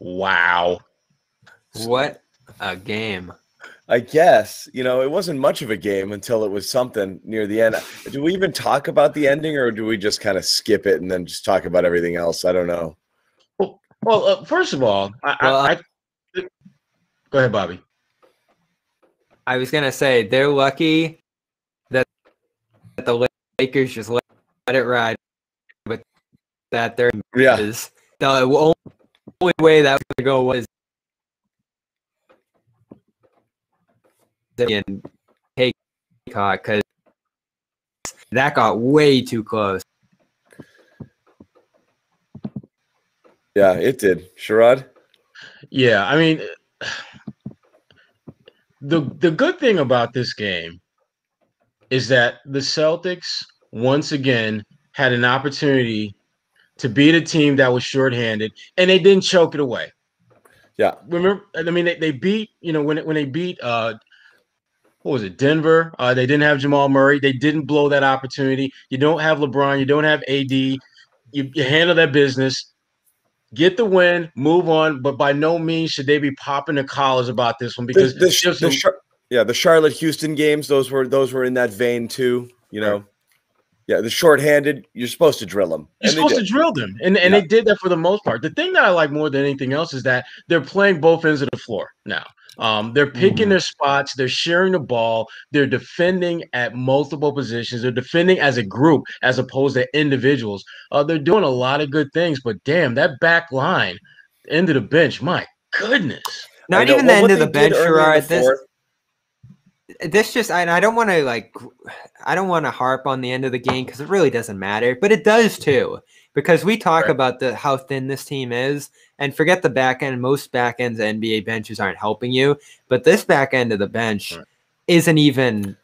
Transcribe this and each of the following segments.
Wow. What a game. I guess you know it wasn't much of a game until it was something near the end. Do we even talk about the ending, or do we just kind of skip it and then just talk about everything else? I don't know. Well, well uh, first of all, I, Well, I, I go ahead, Bobby. I was gonna say they're lucky that that the Lakers just let, let it ride, but that there Yeah, is the only way that was gonna go was in take caught because that got way too close. yeah, it did. Sherrod. Yeah, I mean, the the good thing about this game is that the Celtics once again had an opportunity to beat a team that was shorthanded, and they didn't choke it away. Yeah. Remember, I mean, they, they beat you know when when they beat uh, what was it, Denver? Uh, they didn't have Jamal Murray. They didn't blow that opportunity. You don't have LeBron. You don't have AD. You, you handle that business get the win, move on. But by no means should they be popping the collars about this one because the, the Char- yeah, the Charlotte Houston games. Those were those were in that vein too. You know. Yeah, the shorthanded. You're supposed to drill them. you're supposed to drill them, and and Yeah. they did that for the most part. The thing that I like more than anything else is that they're playing both ends of the floor now. Um, they're picking Mm-hmm. their spots. They're sharing the ball. They're defending at multiple positions. They're defending as a group as opposed to individuals. Uh, they're doing a lot of good things. But damn, that back line, end of the bench, my goodness. Not even Well, the end of the bench, early Gerard. This fourth- this just I, I don't want to like I don't want to harp on the end of the game because it really doesn't matter, but it does mm-hmm. too because we talk Right. about the how thin this team is and forget the back end. Most back ends NBA benches aren't helping you, but this back end of the bench Right. isn't even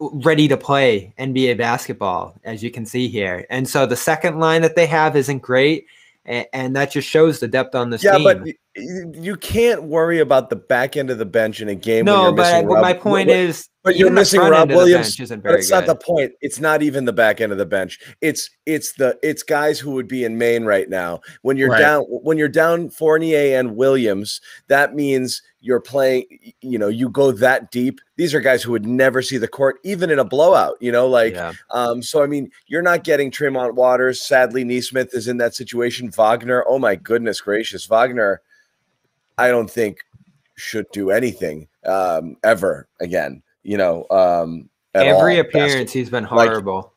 ready to play NBA basketball, as you can see here. And so the second line that they have isn't great, and, and that just shows the depth on this Yeah, team. but you can't worry about the back end of the bench in a game. when no, you're but, missing but Rob- my point but- is, but you're even the missing front Rob end of the Williams. bench isn't But very it's not the point. It's not even the back end of the bench. It's it's the it's guys who would be in Maine right now. When you're Right. down when you're down Fournier and Williams, that means you're playing. You know, you go that deep. These are guys who would never see the court, even in a blowout. You know, like yeah. um, so I mean, you're not getting Tremont Waters. Sadly, Nesmith is in that situation. Wagner, oh my goodness gracious, Wagner, I don't think should do anything um, ever again. You know, um, at Every all. appearance, he's been horrible. Basket-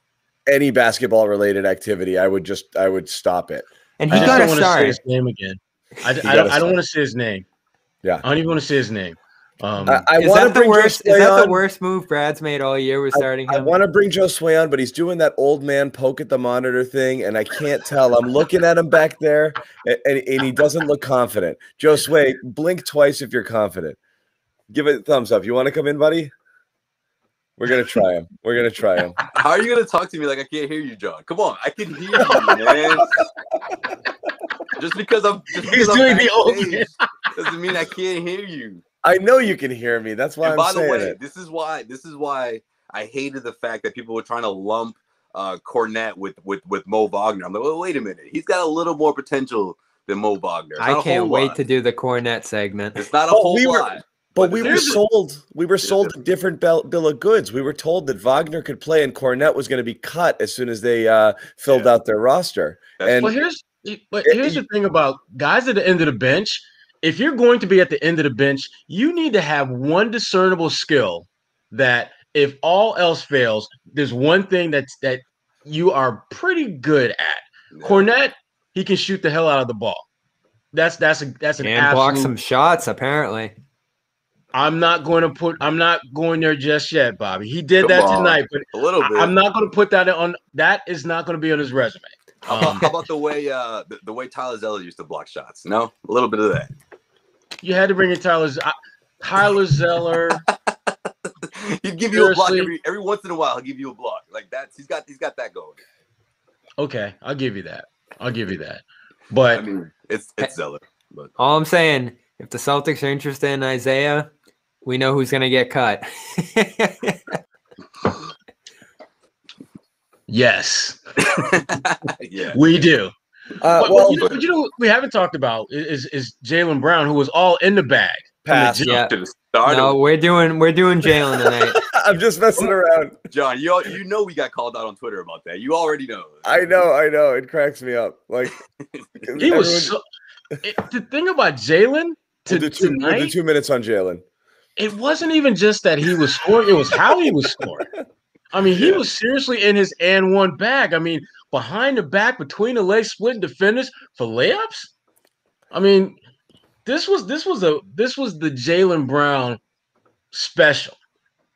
any basketball related activity, I would just I would stop it. and I he just got don't a want to say his name again. I, I He don't, got a I don't want to say his name. Yeah. I don't even want to say his name. Um, I, I Is want to that the bring worst? Joe Is that the worst move Brad's made all year? Was starting I him. want to bring Josue on, but he's doing that old man poke at the monitor thing, and I can't tell. I'm looking at him back there, and, and, and he doesn't look confident. Josue, blink twice if you're confident. Give it a thumbs up. You want to come in, buddy? We're gonna try him. We're gonna try him. How are you gonna talk to me like I can't hear you, John? Come on, I can hear you, man. just because I'm just He's because I'm doing the old backstage doesn't mean I can't hear you. I know you can hear me. That's why and I'm by the way, it. this is why this is why I hated the fact that people were trying to lump uh Kornet with with with Mo Wagner. I'm like, well, wait a minute, he's got a little more potential than Mo Wagner. It's not can't wait lot. to do the Kornet segment. It's not a Oh, whole we were- lot. But we were sold. We were sold a different bill, bill of goods. We were told that Wagner could play and Kornet was going to be cut as soon as they uh, filled Yeah. out their roster. That's and But here's but It- here's the thing about guys at the end of the bench. If you're going to be at the end of the bench, you need to have one discernible skill that if all else fails, there's one thing that's that you are pretty good at. Yeah. Kornet, he can shoot the hell out of the ball. That's that's a that's an And block some shots, apparently. I'm not going to put. I'm not going there just yet, Bobby. He did Come that on. tonight, but a little bit. I, am not going to put that on. That is not going to be on his resume. How about, Um, how about the way uh the, the way Tyler Zeller used to block shots? No, a little bit of that. You had to bring in Tyler. Z- uh, Tyler Zeller. He'd give you a block every every once in a while. He'll give you a block like that. He's got he's got that going. Okay, I'll give you that. I'll give you that. But I mean, it's it's Zeller, but All I'm saying, if the Celtics are interested in Isaiah, we know who's going to get cut. yes, yeah, we do. Uh, but, well, but you, know, but you know what we haven't talked about is is Jaylen Brown, who was all in the bag. pass. Yeah. Should've started No, with- we're doing we're doing Jaylen tonight. I'm just messing around. John, you you know we got called out on Twitter about that. You already know. I know, I know. It cracks me up. Like He was so. It, the thing about Jaylen to We'll two, we'll do tonight, two minutes on Jaylen. it wasn't even just that he was scoring; it was how he was scoring. I mean, he Yeah. was seriously in his and one bag. I mean, behind the back, between the legs, splitting defenders for layups. I mean, this was this was a this was the Jaylen Brown special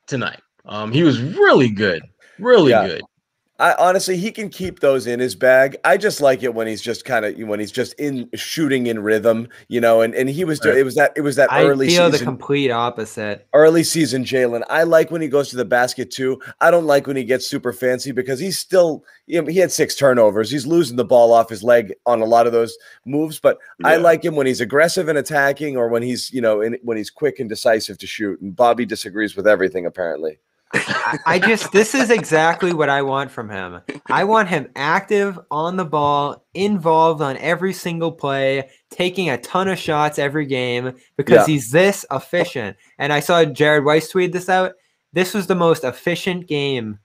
tonight. Um, he was really good, really Yeah. good. I honestly, he can keep those in his bag. I just like it when he's just kind of when he's just in shooting in rhythm, you know. And and he was doing Right. it was that it was that I early feel the complete opposite. early season Jaylen. I like when he goes to the basket too. I don't like when he gets super fancy because he's still you know, he had six turnovers. He's losing the ball off his leg on a lot of those moves. But I like him when he's aggressive and attacking, or when he's you know in, when he's quick and decisive to shoot. And Bobby disagrees with everything apparently. I, I just this is exactly what I want from him. I want him active on the ball, involved on every single play, taking a ton of shots every game because Yeah. he's this efficient. And I saw Jared Weiss tweet this out. This was the most efficient game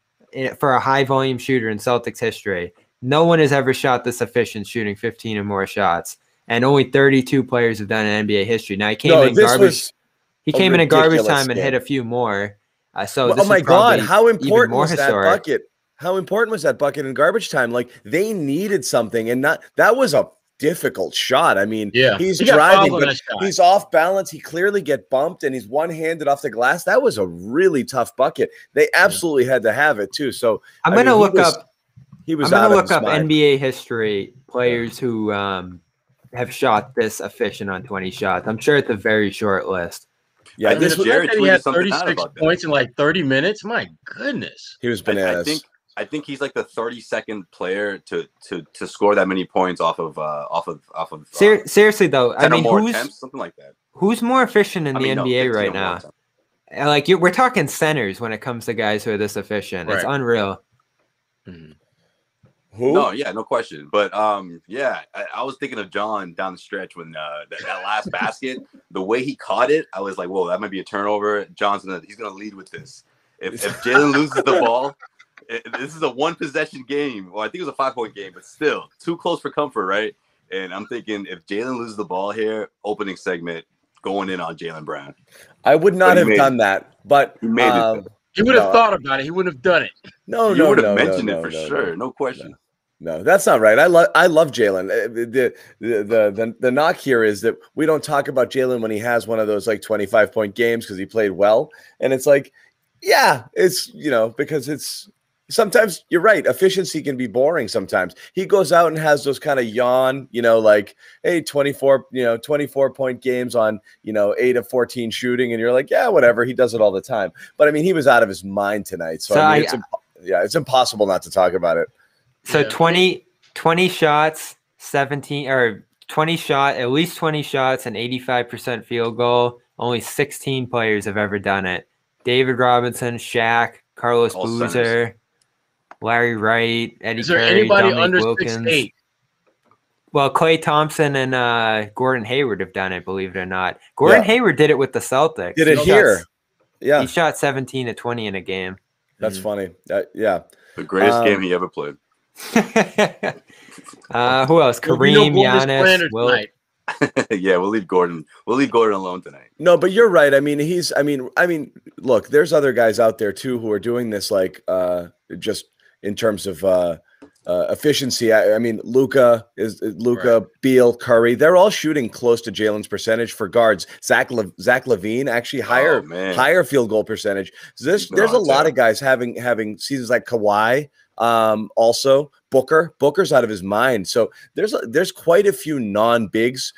for a high volume shooter in Celtics history. No one has ever shot this efficient shooting 15 or more shots. And only 32 players have done in NBA history. Now he came No, in garbage. he came in a garbage time and hit a few more. Uh, so Well, this oh my is god, how important was historic. that bucket? How important was that bucket in garbage time? Like they needed something, and not that was a difficult shot. I mean, Yeah, he's He driving, but he's off balance. He clearly get bumped, and he's one handed off the glass. That was a really tough bucket. They absolutely had to have it too. So I'm I gonna mean, look was- up. he was I'm gonna of look up mind. NBA history players who um, have shot this efficient on 20 shots. I'm sure it's a very short list. Yeah, I I this the was, Jared he had 36 about that. points in like 30 minutes. My goodness. he was I, I think I think he's like the 32nd player to to to score that many points off of uh off of off of uh, Ser- seriously though, I 10 or mean, who's attempts, something like that. who's more efficient in I the mean, NBA 15 right now? Uh, Like you we're talking centers when it comes to guys who are this efficient. It's Right. unreal. Who? No, yeah, no question. But um, yeah, I, I was thinking of John down the stretch when uh, that, that last basket, the way he caught it, I was like, "Whoa, that might be a turnover." John's gonna he's gonna lead with this. If, if Jaylen loses the ball, it- this is a one possession game. Well, I think it was a five point game, but still too close for comfort, right? And I'm thinking if Jaylen loses the ball here, opening segment, going in on Jaylen Brown. I would not have made done that. But He made it. um, He would have No. thought about it. He wouldn't have done it. no, you no, would have no, no, mentioned no, it for no, no. sure, no question. No, that's not right. I love I love Jaylen. Uh, The, the the the knock here is that we don't talk about Jaylen when he has one of those like 25 point games because he played well. And it's like, yeah, it's you know, because it's sometimes you're right. Efficiency can be boring sometimes. He goes out and has those kind of yawn, you know, like, hey, 24, you know, 24 point games on, you know, eight of 14 shooting, and you're like, yeah, whatever. He does it all the time. But I mean, he was out of his mind tonight. So, So I mean, I- it's yeah, it's impossible not to talk about it. So Yeah. 20, 20 shots, 17 or 20 shot, at least 20 shots, and 85% field goal. Only 16 players have ever done it. David Robinson, Shaq, Carlos All Boozer, centers. Larry Wright, Eddie Is there Curry, anybody Dominique under Wilkins. six eight? Well, Klay Thompson and uh, Gordon Hayward have done it, believe it or not. Gordon Yeah. Hayward did it with the Celtics. Did He it shot- here? Yeah. He shot 17 to 20 in a game. That's Mhm. funny. Uh, yeah. The greatest Um, game he ever played. uh, who else? There'll be no Kareem, Gordon Giannis, Will, yeah, we'll leave Gordon. We'll leave Gordon alone tonight. No, but you're right. I mean, he's. I mean, I mean, look, there's other guys out there too who are doing this, like, uh, just in terms of uh, uh, efficiency. I, I mean, Luka is Luka, Beal, Curry. They're all shooting close to Jaylen's percentage for guards. Zach Le, Zach LaVine actually higher Oh, higher field goal percentage. So there's there's a lot of guys having having seasons like Kawhi. Um, also Booker, Booker's out of his mind. So there's a, there's quite a few non bigs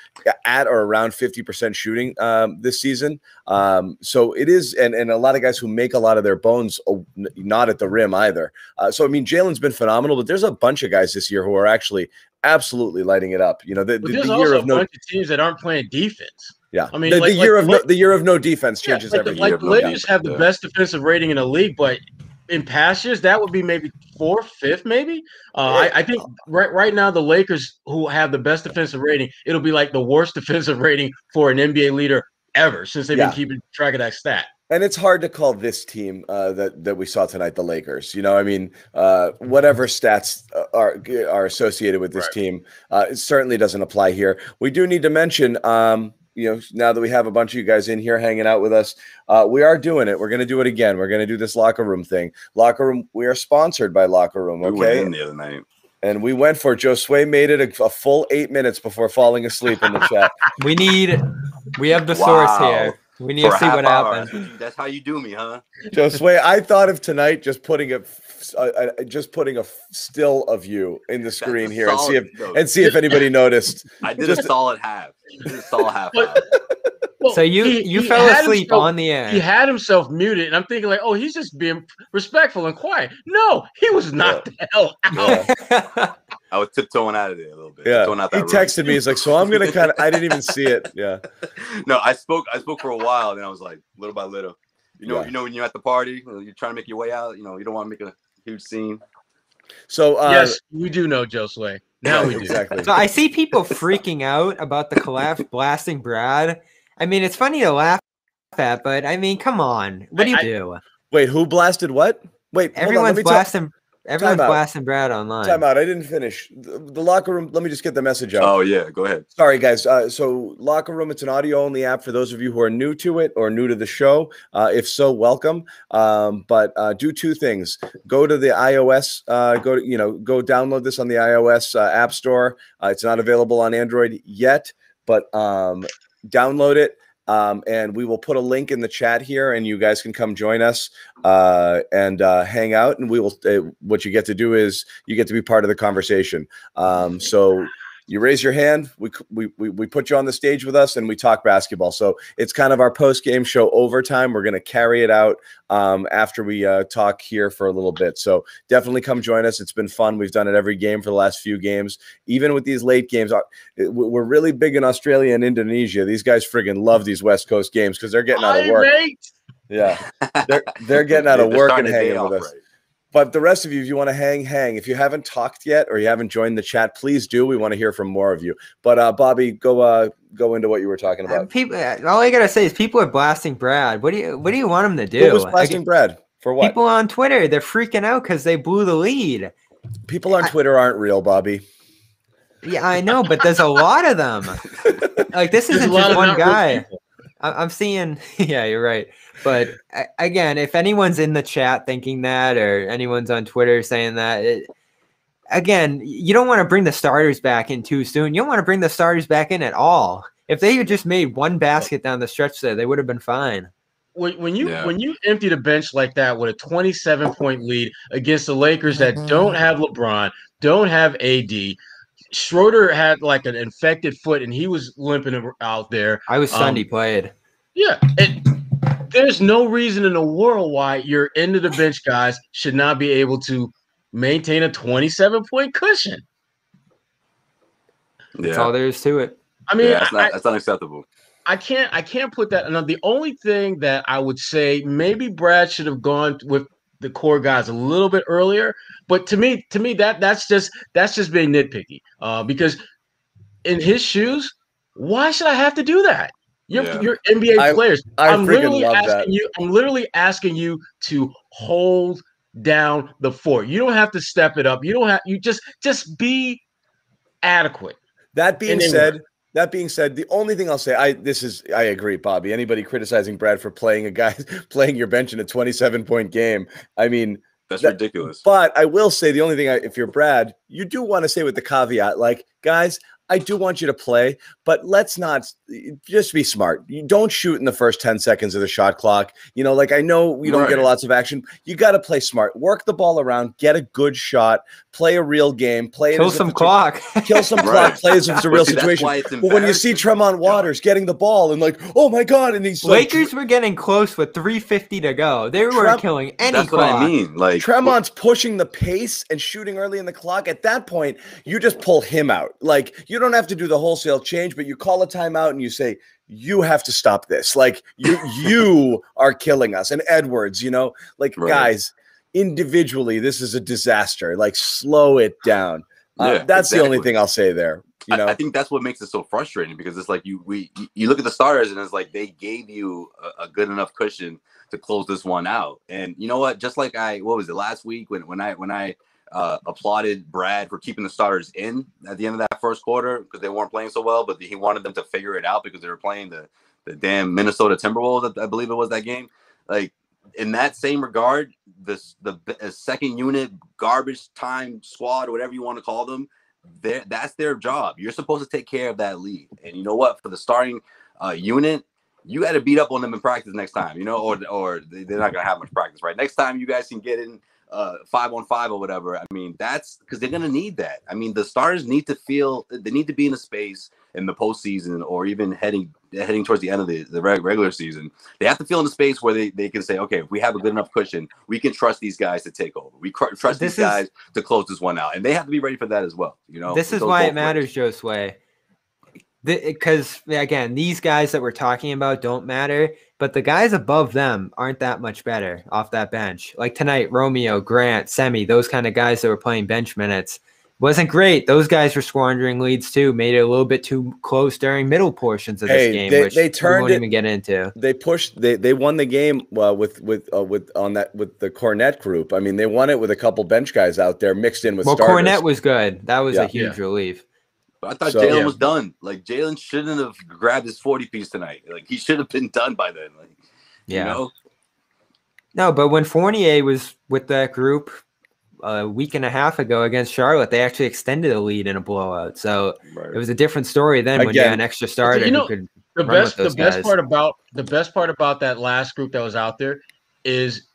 at or around 50% shooting um, this season. Um, so it is, and, and a lot of guys who make a lot of their bones uh, not at the rim either. Uh, so I mean, Jaylen's been phenomenal, but there's a bunch of guys this year who are actually absolutely lighting it up. You know, the, But the, there's the year also of a no, bunch of teams that aren't playing defense. yeah, I mean, the, like- the year like- of no, the year of no defense Yeah, changes like the, every like the no Lakers have the Yeah. best defensive rating in the league, but in past years, that would be maybe fourth, fifth, maybe. Uh, I, I think right right now the Lakers, who have the best defensive rating, it'll be like the worst defensive rating for an NBA leader ever since they've Yeah. been keeping track of that stat. And it's hard to call this team uh, that that we saw tonight the Lakers. You know, I mean, uh, whatever stats uh, are are associated with this Right. team, uh, it certainly doesn't apply here. We do need to mention, um, you know, now that we have a bunch of you guys in here hanging out with us, uh, we are doing it. We're going to do it again. We're going to do this locker room thing. Locker room. We are sponsored by Locker Room. Okay. We went in the other night. and we went for Josue made it a, a full eight minutes before falling asleep in the chat. We need. We have the source Wow. here. We need For to see what hour. happened. That's how you do me, huh? Josue, I thought of tonight just putting a, f- uh, uh, just putting a still of you in the screen here and see if solid- no, and see if anybody noticed. I did just- a solid half. I did a solid half. But- Well, So you he- you he fell asleep himself- on the end He had himself muted, and I'm thinking like, oh, he's just being respectful and quiet. No, he was knocked the hell out. Yeah, I was tiptoeing out of there a little bit. yeah. Tiptoeing out He that room. texted me. He's like, "So I'm gonna kind of." I didn't even see it. Yeah, no, I spoke. I spoke for a while, and then I was like, little by little. You know, Yeah. you know when you're at the party, you're trying to make your way out. You know, you don't want to make a huge scene. so uh, yes, we do know Josue. Now we do. exactly. So I see people freaking out about the collapse blasting Brad. I mean, it's funny to laugh at, but I mean, come on. What do you I- I- do? Wait, who blasted what? Wait, hold on, let Everyone's me ta- blasting. Out. Brad online. Time out. I didn't finish the, the locker room. Let me just get the message out. Oh yeah, go ahead. Sorry, guys. Uh, so, Locker Room, it's an audio only app for those of you who are new to it or new to the show. Uh, if so, welcome. Um, but uh, do two things go to the iOS, uh, go to, you know, go download this on the iOS uh, App Store. Uh, it's not available on Android yet, but um, download it. Um, and we will put a link in the chat here, and you guys can come join us uh, and uh, hang out. And we will. Uh, what you get to do is you get to be part of the conversation. Um, so you raise your hand we, we we we put you on the stage with us and we talk basketball. So it's kind of our post game show overtime. We're going to carry it out um, after we uh, talk here for a little bit. So definitely come join us. It's been fun. We've done it every game for the last few games. Even with these late games uh, we're really big in australia and indonesia. These guys friggin' love these west coast games because they're getting out of work. Yeah. They're, they're getting out of work and hanging with us. right. But the rest of you, if you want to hang, hang. If you haven't talked yet or you haven't joined the chat, please do. We want to hear from more of you. But uh, Bobby, go uh, go into what you were talking Uh, about. People, uh, all I gotta say is people are blasting Brad. What do you What do you want him to Who do? was blasting get- Brad for what? People on Twitter, they're freaking out because they blew the lead. People on Twitter aren't real, Bobby. Yeah, I know, but there's a lot of them. Like this isn't just one guy. people. I- I'm seeing. Yeah, you're right. But again, if anyone's in the chat thinking that, or anyone's on Twitter saying that, it, again, you don't want to bring the starters back in too soon. You don't want to bring the starters back in at all. If they had just made one basket down the stretch there, they would have been fine. When, when you Yeah. when you empty the bench like that with a 27 point lead against the Lakers that mm-hmm. don't have LeBron, don't have AD. Schroeder had like an infected foot and he was limping out there. I was Um, Sunday played. Yeah, and there's no reason in the world why your end of the bench guys should not be able to maintain a 27 point cushion. That's Yeah, all there is to it. I mean, yeah, that's I, not that's unacceptable. I can't I can't put that. Now, the only thing that I would say maybe Brad should have gone with the core guys a little bit earlier, but to me, to me that that's just that's just being nitpicky. Uh, because in his shoes, why should I have to do that? You're, Yeah. you're NBA I- players. I I'm freaking literally love asking that. you. I'm literally asking you to hold down the fort. You don't have to step it up. You don't have. You just just be adequate. That being said, that being said, the only thing I'll say, I this is I agree, Bobby. Anybody criticizing Brad for playing a guy playing your bench in a 27 point game, I mean, That's That- ridiculous. But I will say the only thing, I, if you're Brad, you do want to say with the caveat, like, guys, I do want you to play, but let's not just be smart. You don't shoot in the first 10 seconds of the shot clock. You know, like I know we don't get Right. lots of action. You got to play smart. Work the ball around, get a good shot, play a real game, play Kill some it's a- clock. kill some clock, Right. play as if it's a real see, situation. why But when you see. Tremont Waters getting the ball and like, oh my god, and he's like, Lakers were getting close with 350 to go. They were Trump- killing any That's clock. what I mean. Like Tremont's pushing the pace and shooting early in the clock. At that point, you just pull him out. Like you don't have to do the wholesale change, but you call a timeout and you say, "You have to stop this. Like you, you are killing us." And Edwards, you know, like Right. guys, individually, this is a disaster. Like, slow it down. Uh, Yeah, that's the only thing I'll say there. You know, I, I think that's what makes it so frustrating because it's like you we you- look at the starters and it's like they gave you a, a good enough cushion to close this one out. And you know what? Just like I what was it last week when when I when I uh, applauded Brad for keeping the starters in at the end of that first quarter because they weren't playing so well, but he wanted them to figure it out because they were playing the the damn Minnesota Timberwolves. I believe it was that game. Like in that same regard, this the uh, second unit garbage time squad, whatever you want to call them, that's their job. You're supposed to take care of that lead. And you know what? For the starting uh, unit, you got to beat up on them in practice next time. You know, or or they- they're not gonna have much practice, right? Next time you guys can get in uh, five on five or whatever. I mean, that's because they're gonna need that. I mean, the starters need to feel they need to be in a space in the postseason or even heading heading towards the end of the, the regular season. They have to feel in a space where they, they can say, okay, if we have a good enough cushion, we can trust these guys to take over. We cr- trust This these is- guys to close this one out, and they have to be ready for that as well. You know, this is why it matters, Josue. Because again, these guys that we're talking about don't matter, but the guys above them aren't that much better off that bench. Like tonight, Romeo, Grant, Semi, those kind of guys that were playing bench minutes wasn't great. Those guys were squandering leads too, made it a little bit too close during middle portions of this Hey, game, they- which they we won't it- even get into. they pushed they they won the game uh, with with uh, with on that with the Kornet group. I mean, they won it with a couple bench guys out there mixed in with Well, starters. Kornet was good. That was Yeah. a huge relief. I thought So- Jaylen Yeah. was done. Like Jaylen shouldn't have grabbed his 40 piece tonight. Like he should have been done by then. Like Yeah. you know? No, but when Fournier was with that group a week and a half ago against Charlotte, they actually extended a lead in a blowout. So it was a different story then when you had an extra starter you know, who could. the run with best the those best part about the best part about that last group that was out there is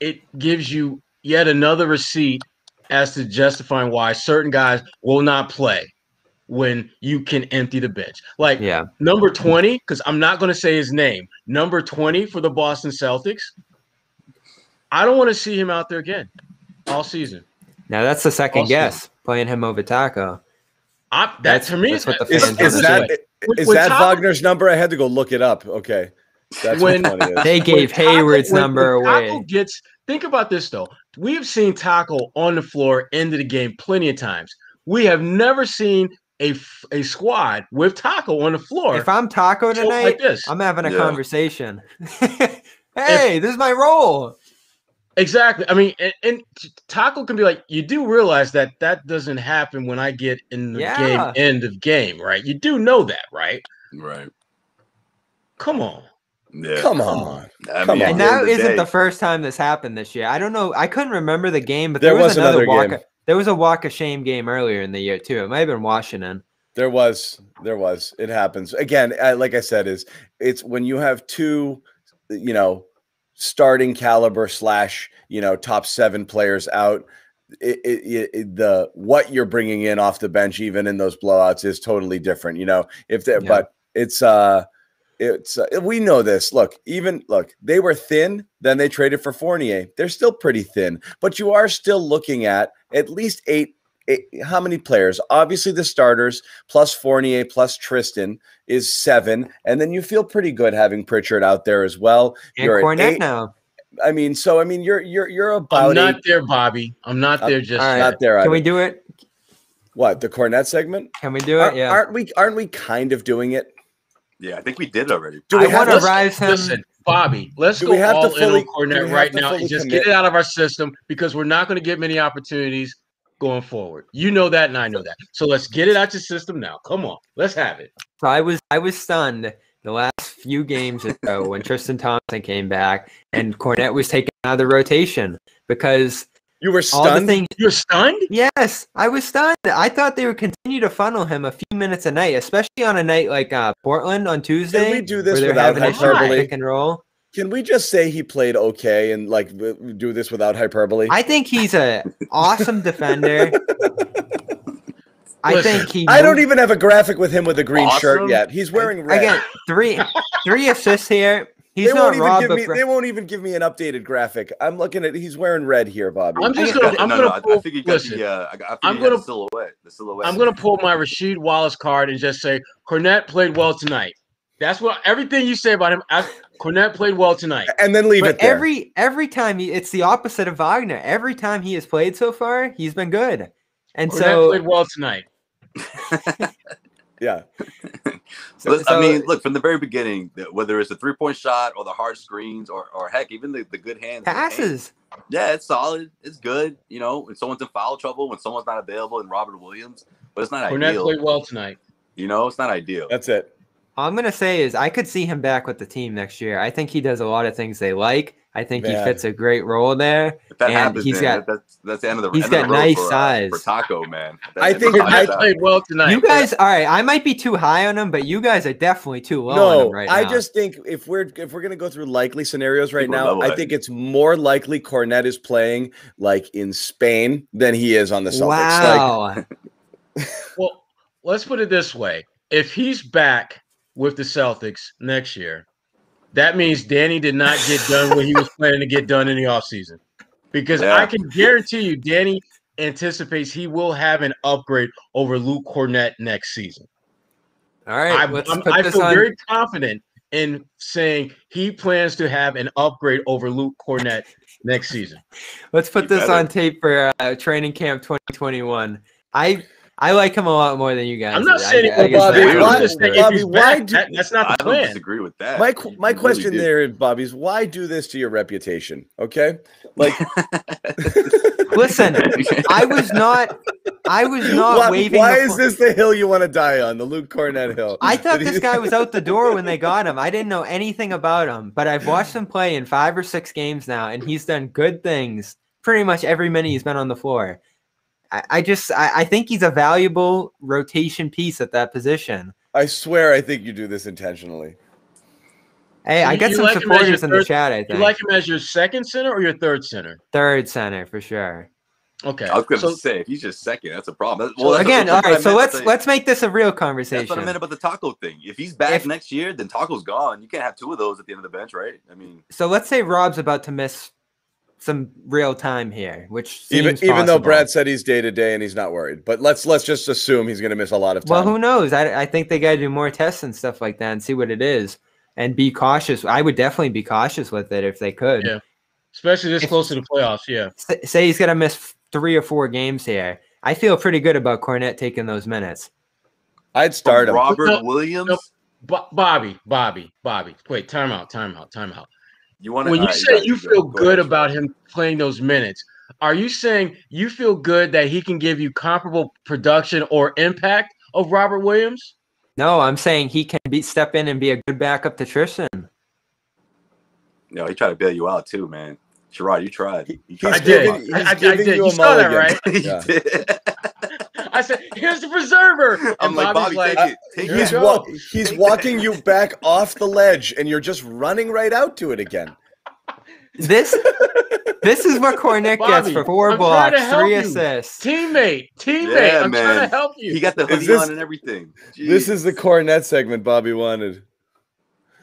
it gives you yet another receipt as to justifying why certain guys will not play when you can empty the bench. Like Yeah, number 20, because I'm not going to say his name, number 20 for the Boston Celtics. I don't want to see him out there again all season. now that's the second Also- guess playing him over Tacko. I, that That's- to me that's what the Is, fans is on that the When- is when that Tom- Wagner's number? I had to go look it up. Okay, that's When- what funny is. They gave When Tacko- Hayward's when- number when Tacko. Gets think about this though. We've seen Tacko on the floor end of the game plenty of times. We have never seen a f- a squad with Tacko on the floor If I'm Tacko tonight, like this. I'm having a Yeah. conversation. hey, this is my role. Exactly. I mean, and, and Tacko can be like, you do realize that that doesn't happen when I get in the Yeah. game end of game, right? You do know that, right? Right. Come on. Yeah. Come on. I Come mean, on. at And the end that of the isn't day- the first time this happened this year. I don't know. I couldn't remember the game, but There there, was, was another another walk. game. There was a walk of shame game earlier in the year too. It might have been Washington. There was, there was. It happens again. I, like I said, is it's when you have two, you know, starting caliber slash, you know, top seven players out. It, it, it, the what you're bringing in off the bench, even in those blowouts, is totally different. You know, if they, Yeah. but it's uh, it's uh, we know this. Look, even look, they were thin. Then they traded for Fournier. They're still pretty thin, but you are still looking at at least eight. Eight how many players? Obviously, the starters plus Fournier plus Tristan is seven, and then you feel pretty good having Pritchard out there as well. And You're at Kornet eight. now. I mean, so I mean, you're you're you're about. I'm about not eight, there, Bobby. I'm not Uh, there just all right. yet. not there. Can we do it? what the Kornet segment? Can we do Aren't, it? Yeah. aren't we? Aren't we kind of doing it? Yeah, I think we did already. Do we have want to to? rise him. Listen, Bobby, let's Do go we have to all fully- in on Kornet right now and just commit? get it out of our system because we're not going to get many opportunities going forward. You know that, and I know that. So let's get it out your system now. Come on, let's have it. So I was I was stunned the last few games ago when Tristan Thompson came back and Kornet was taken out of the rotation because You were all the stunned. things. You're stunned. Yes, I was stunned. I thought they would continue to funnel him a few minutes a night, especially on a night like uh, Portland on Tuesday. Can we do this without having a hyperbole? pick and roll? Can we just say he played okay and like do this without hyperbole? I think he's a awesome defender. I think he. I don't even have a graphic with him with a green shirt yet. He's wearing red. Again, three three assists here. He's they not won't even give me. They won't even give me an updated graphic. I'm looking at. He's wearing red here, Bobby. I'm just I- gonna. I'm no, gonna. no, I, pull, I think you got listen, the. Uh, I, got- I think I'm you gonna- the silhouette. The silhouette. I'm gonna pull my Rasheed Wallace card and just say Kornet played well tonight. That's what everything you say about him. I, Kornet played well tonight. and then leave But it there. every every time he, it's the opposite of Wagner. Every time he has played so far, he's been good. And Kornet so, played well tonight. yeah, so- Look, I mean, look from the very beginning, whether it's a three point shot or the hard screens or, or heck, even the, the good hands. in the passes. Yeah, it's solid. It's good. You know, when someone's in foul trouble, when someone's not available, and Robert Williams, but it's not Kornet ideal. played well tonight. You know, it's not ideal. that's it. All I'm gonna say is I could see him back with the team next year. I think he does a lot of things they like. I think Man. he fits a great role there. If that and happens, he's man, got- that's that's the end of the. he's end of got the nice for, uh, size. for Tacko man. I think- the Kornet I- played well tonight. You guys, all right. I might be too high on him, but you guys are definitely too low on no, him right I now. just think if we're if we're gonna go through likely scenarios right People now, I think it's more likely Kornet is playing like in Spain than he is on the Celtics. Like, wow. Well, let's put it this way: if he's back with the Celtics next year, that means Danny did not get done what he was planning to get done in the offseason. Because Yeah. I can guarantee you, Danny anticipates he will have an upgrade over Luke Kornet next season. all right. I, let's I'm- put I this feel on. very confident in saying he plans to have an upgrade over Luke Kornet next season. Let's put You this better. on tape for uh, training camp 2021. I I like him a lot more than you guys. I'm not do. I- saying I, he will guess Bobby, that's I'm why- just saying Bobby, if he's why back, do- that- that's not I the don't plan. disagree with that. my You- you my really question do. there, Bobby, is why do this to your reputation? Okay, like Listen, I was not. I was not why, waving. why the is this the hill you want to die on? The Luke Kornet hill. I thought this guy was out the door when they got him. I didn't know anything about him, but I've watched him play in five or six games now, and he's done good things pretty much every minute he's been on the floor. I, I just I, I think he's a valuable rotation piece at that position. I swear, I think you do this intentionally. Hey, I You- got you some like him as your supporters in the chat. I think You like him as your second center or your third center? third center for sure. Okay. I was gonna so, say if he's just second, that's a problem. That's- So that's- Again, that's all what I right. So let's say. let's make this a real conversation. That's conversation. what I meant about the Tacko thing. If he's back If- next year, then Tacko's gone. You can't have two of those at the end of the bench, right? I mean, So let's say Rob's about to miss some real time here, which Even seems even though. Brad said he's day to day and he's not worried, but let's let's just assume he's going to miss a lot of time. Well, who knows? I, I think they got to do more tests and stuff like that and see what it is and be cautious. I would definitely be cautious with it if they could. Yeah. especially this If- close to the playoffs. Yeah. Say he's going to miss three or four games here. I feel pretty good about Kornet taking those minutes. I'd start him. Robert No, Williams. no. Bo- Bobby, Bobby, Bobby. Wait, timeout, timeout, timeout. You want to? When you say you feel good about him playing those minutes, are you saying you feel good that he can give you comparable production or impact of Robert Williams? No, I'm saying he can be step in and be a good backup to Tristan. No, he tried to bail you out too, man. Sherrod, you tried. You He's tried I did. bail giving- him I, I- I did. you You, saw that, mulligan. right? you Yeah. did. I said, "Here's the preserver." And Oh I'm like, Bobby's Bobby, like, take it. Take He's you it. go. wa- he's walking you back off the ledge, and you're just running right out to it again. This this is what Kornet gets for 4 I'm blocks, three you. assists. teammate, teammate. Yeah, I'm trying to help you. He got the Is hoodie this- on and everything. This is the Kornet segment Bobby wanted.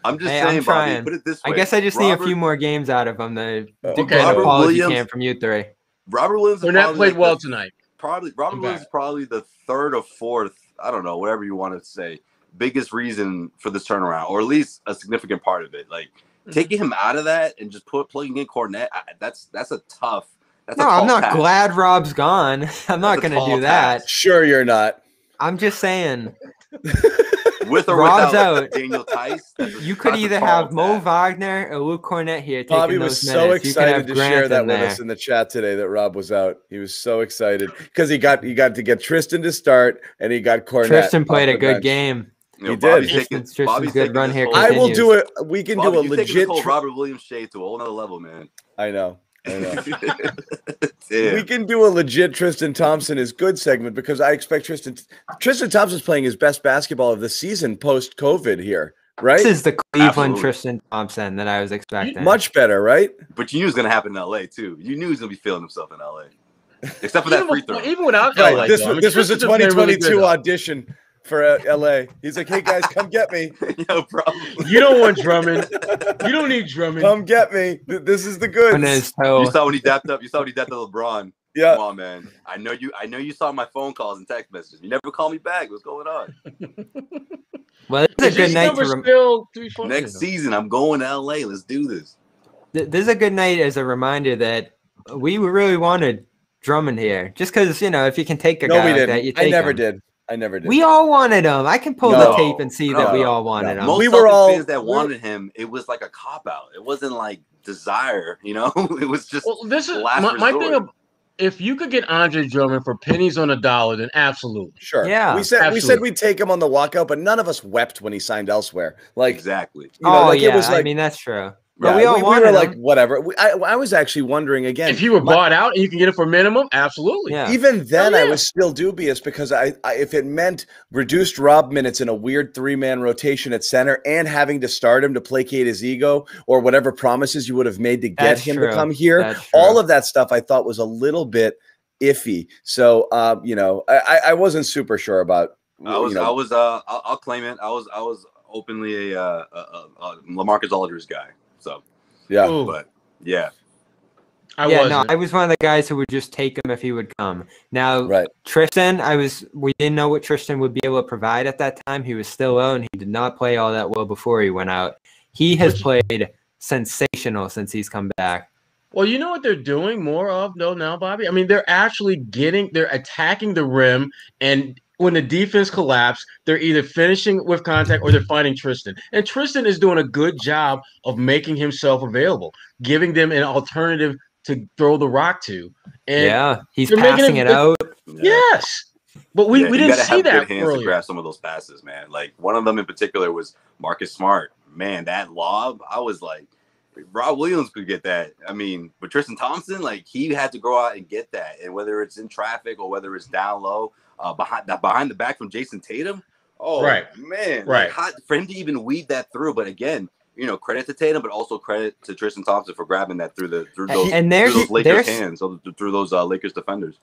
I'm just Hey, I'm saying, Bobby. trying. Put it this way. I guess I just need a few more games out of him to Uh, do Okay. get an Robert apology Williams- can from you three. Robert Williams. is Kornet played like well the- tonight. Probably Robert I'm Williams back. is probably the third or fourth. I don't know, whatever you want to say. Biggest reason for this turnaround, or at least a significant part of it. Like Mm-hmm. taking him out of that and just put plugging in Kornet. I, that's that's a tough. That's No, a tall I'm not task. glad Rob's gone. I'm not That's a going to tall do that. Sure, you're not. I'm just saying with or Rob's without out. Daniel Theis. you could either have Mo task. Wagner or Luke Kornet here taking Bobby those was so minutes. You could have excited to Grant share that with there. us in the chat today that Rob was out. He was so excited because he got he got to get Tristan to start and he got Kornet. Tristan played a good bench. game. You know, He Bobby's did. taking- Tristan's- Tristan's Bobby's good run here whole- I will do it. We can Bobby, do a you're taking this legit. whole Robert Williams shade to a whole nother level, man. I know. I know. Damn. We can do a legit Tristan Thompson is good segment because I expect Tristan Tristan Thompson's playing his best basketball of the season post COVID here, right? This is the Cleveland Absolutely. Tristan Thompson that I was expecting. Much better, right? But you knew it was gonna happen in LA too. You knew he was gonna be feeling himself in LA. Except for that even, free before- throw. even without Right. This though, I this was a Tristan's been really 2022 though. audition for uh, LA. He's like, "Hey guys, come get me. no problem. You don't want Drummond. You don't need Drummond. Come get me. This is the goods." on his You saw when he dapped up. You saw when he dapped up LeBron. Yeah. Come on, man. I know you. I know you saw my phone calls and text messages. You never call me back. What's going on? Well, this is a Is good night to rem- still Next season, I'm going to LA. Let's do this. th- this is a good night as a reminder that we really wanted Drummond here. Just because you know, if you can take a No, guy we like didn't. that, you I never him. did. I never did. We all wanted him. I can pull the tape and see that we all wanted no. him. Most We we were all- fans that wanted him, it was like a cop out. It wasn't like desire. You know, it was just Well, this is last my, my thing. Of, if you could get Andre Drummond for pennies on a dollar, then absolutely. Sure. Yeah, We said we said we'd take him on the walkout, but none of us wept when he signed elsewhere. Like exactly. you know, oh like yeah, it was I mean that's true. Yeah, we all we, wanted were like him. whatever. We, I I was actually wondering again. If you were my- bought out and you can get it for minimum, absolutely. Yeah. Even then, I yeah. was still dubious because I, I if it meant reduced Rob minutes in a weird three man rotation at center and having to start him to placate his ego or whatever promises you would have made to get That's him true. to come here, all of that stuff I thought was a little bit iffy. So, um, you know, I, I- I wasn't super sure about. I was. you I was. Uh, I'll, I'll claim it. I was. I was openly a, uh, a, a, a Lamarcus Aldridge guy. So, yeah. Ooh, but yeah, I yeah, wasn't. no, I was one of the guys who would just take him if he would come. Now, Right. Tristan, I was we didn't know what Tristan would be able to provide at that time. He was still out and he did not play all that well before he went out. He has played sensational since he's come back. Well, you know what they're doing more of though now, Bobby? I mean, they're actually getting they're attacking the rim and when the defense collapse, they're either finishing with contact or they're finding Tristan. And Tristan is doing a good job of making himself available, giving them an alternative to throw the rock to. And yeah, he's making passing it- it out. yes. But we, Yeah, we didn't gotta see have that good hands to earlier. grab some of those passes, man. Like one of them in particular was Marcus Smart. Man, that lob, I was like, Rob Williams could get that. I mean, but Tristan Thompson, like he had to go out and get that, and whether it's in traffic or whether it's down low, uh, behind that behind the back from Jayson Tatum. Oh, Right. man, Right. Like, how, for him to even weed that through, but again. You know, credit to Tatum, but also credit to Tristan Thompson for grabbing that through the through those, And through there's those Lakers there's hands, so through those uh, Lakers defenders.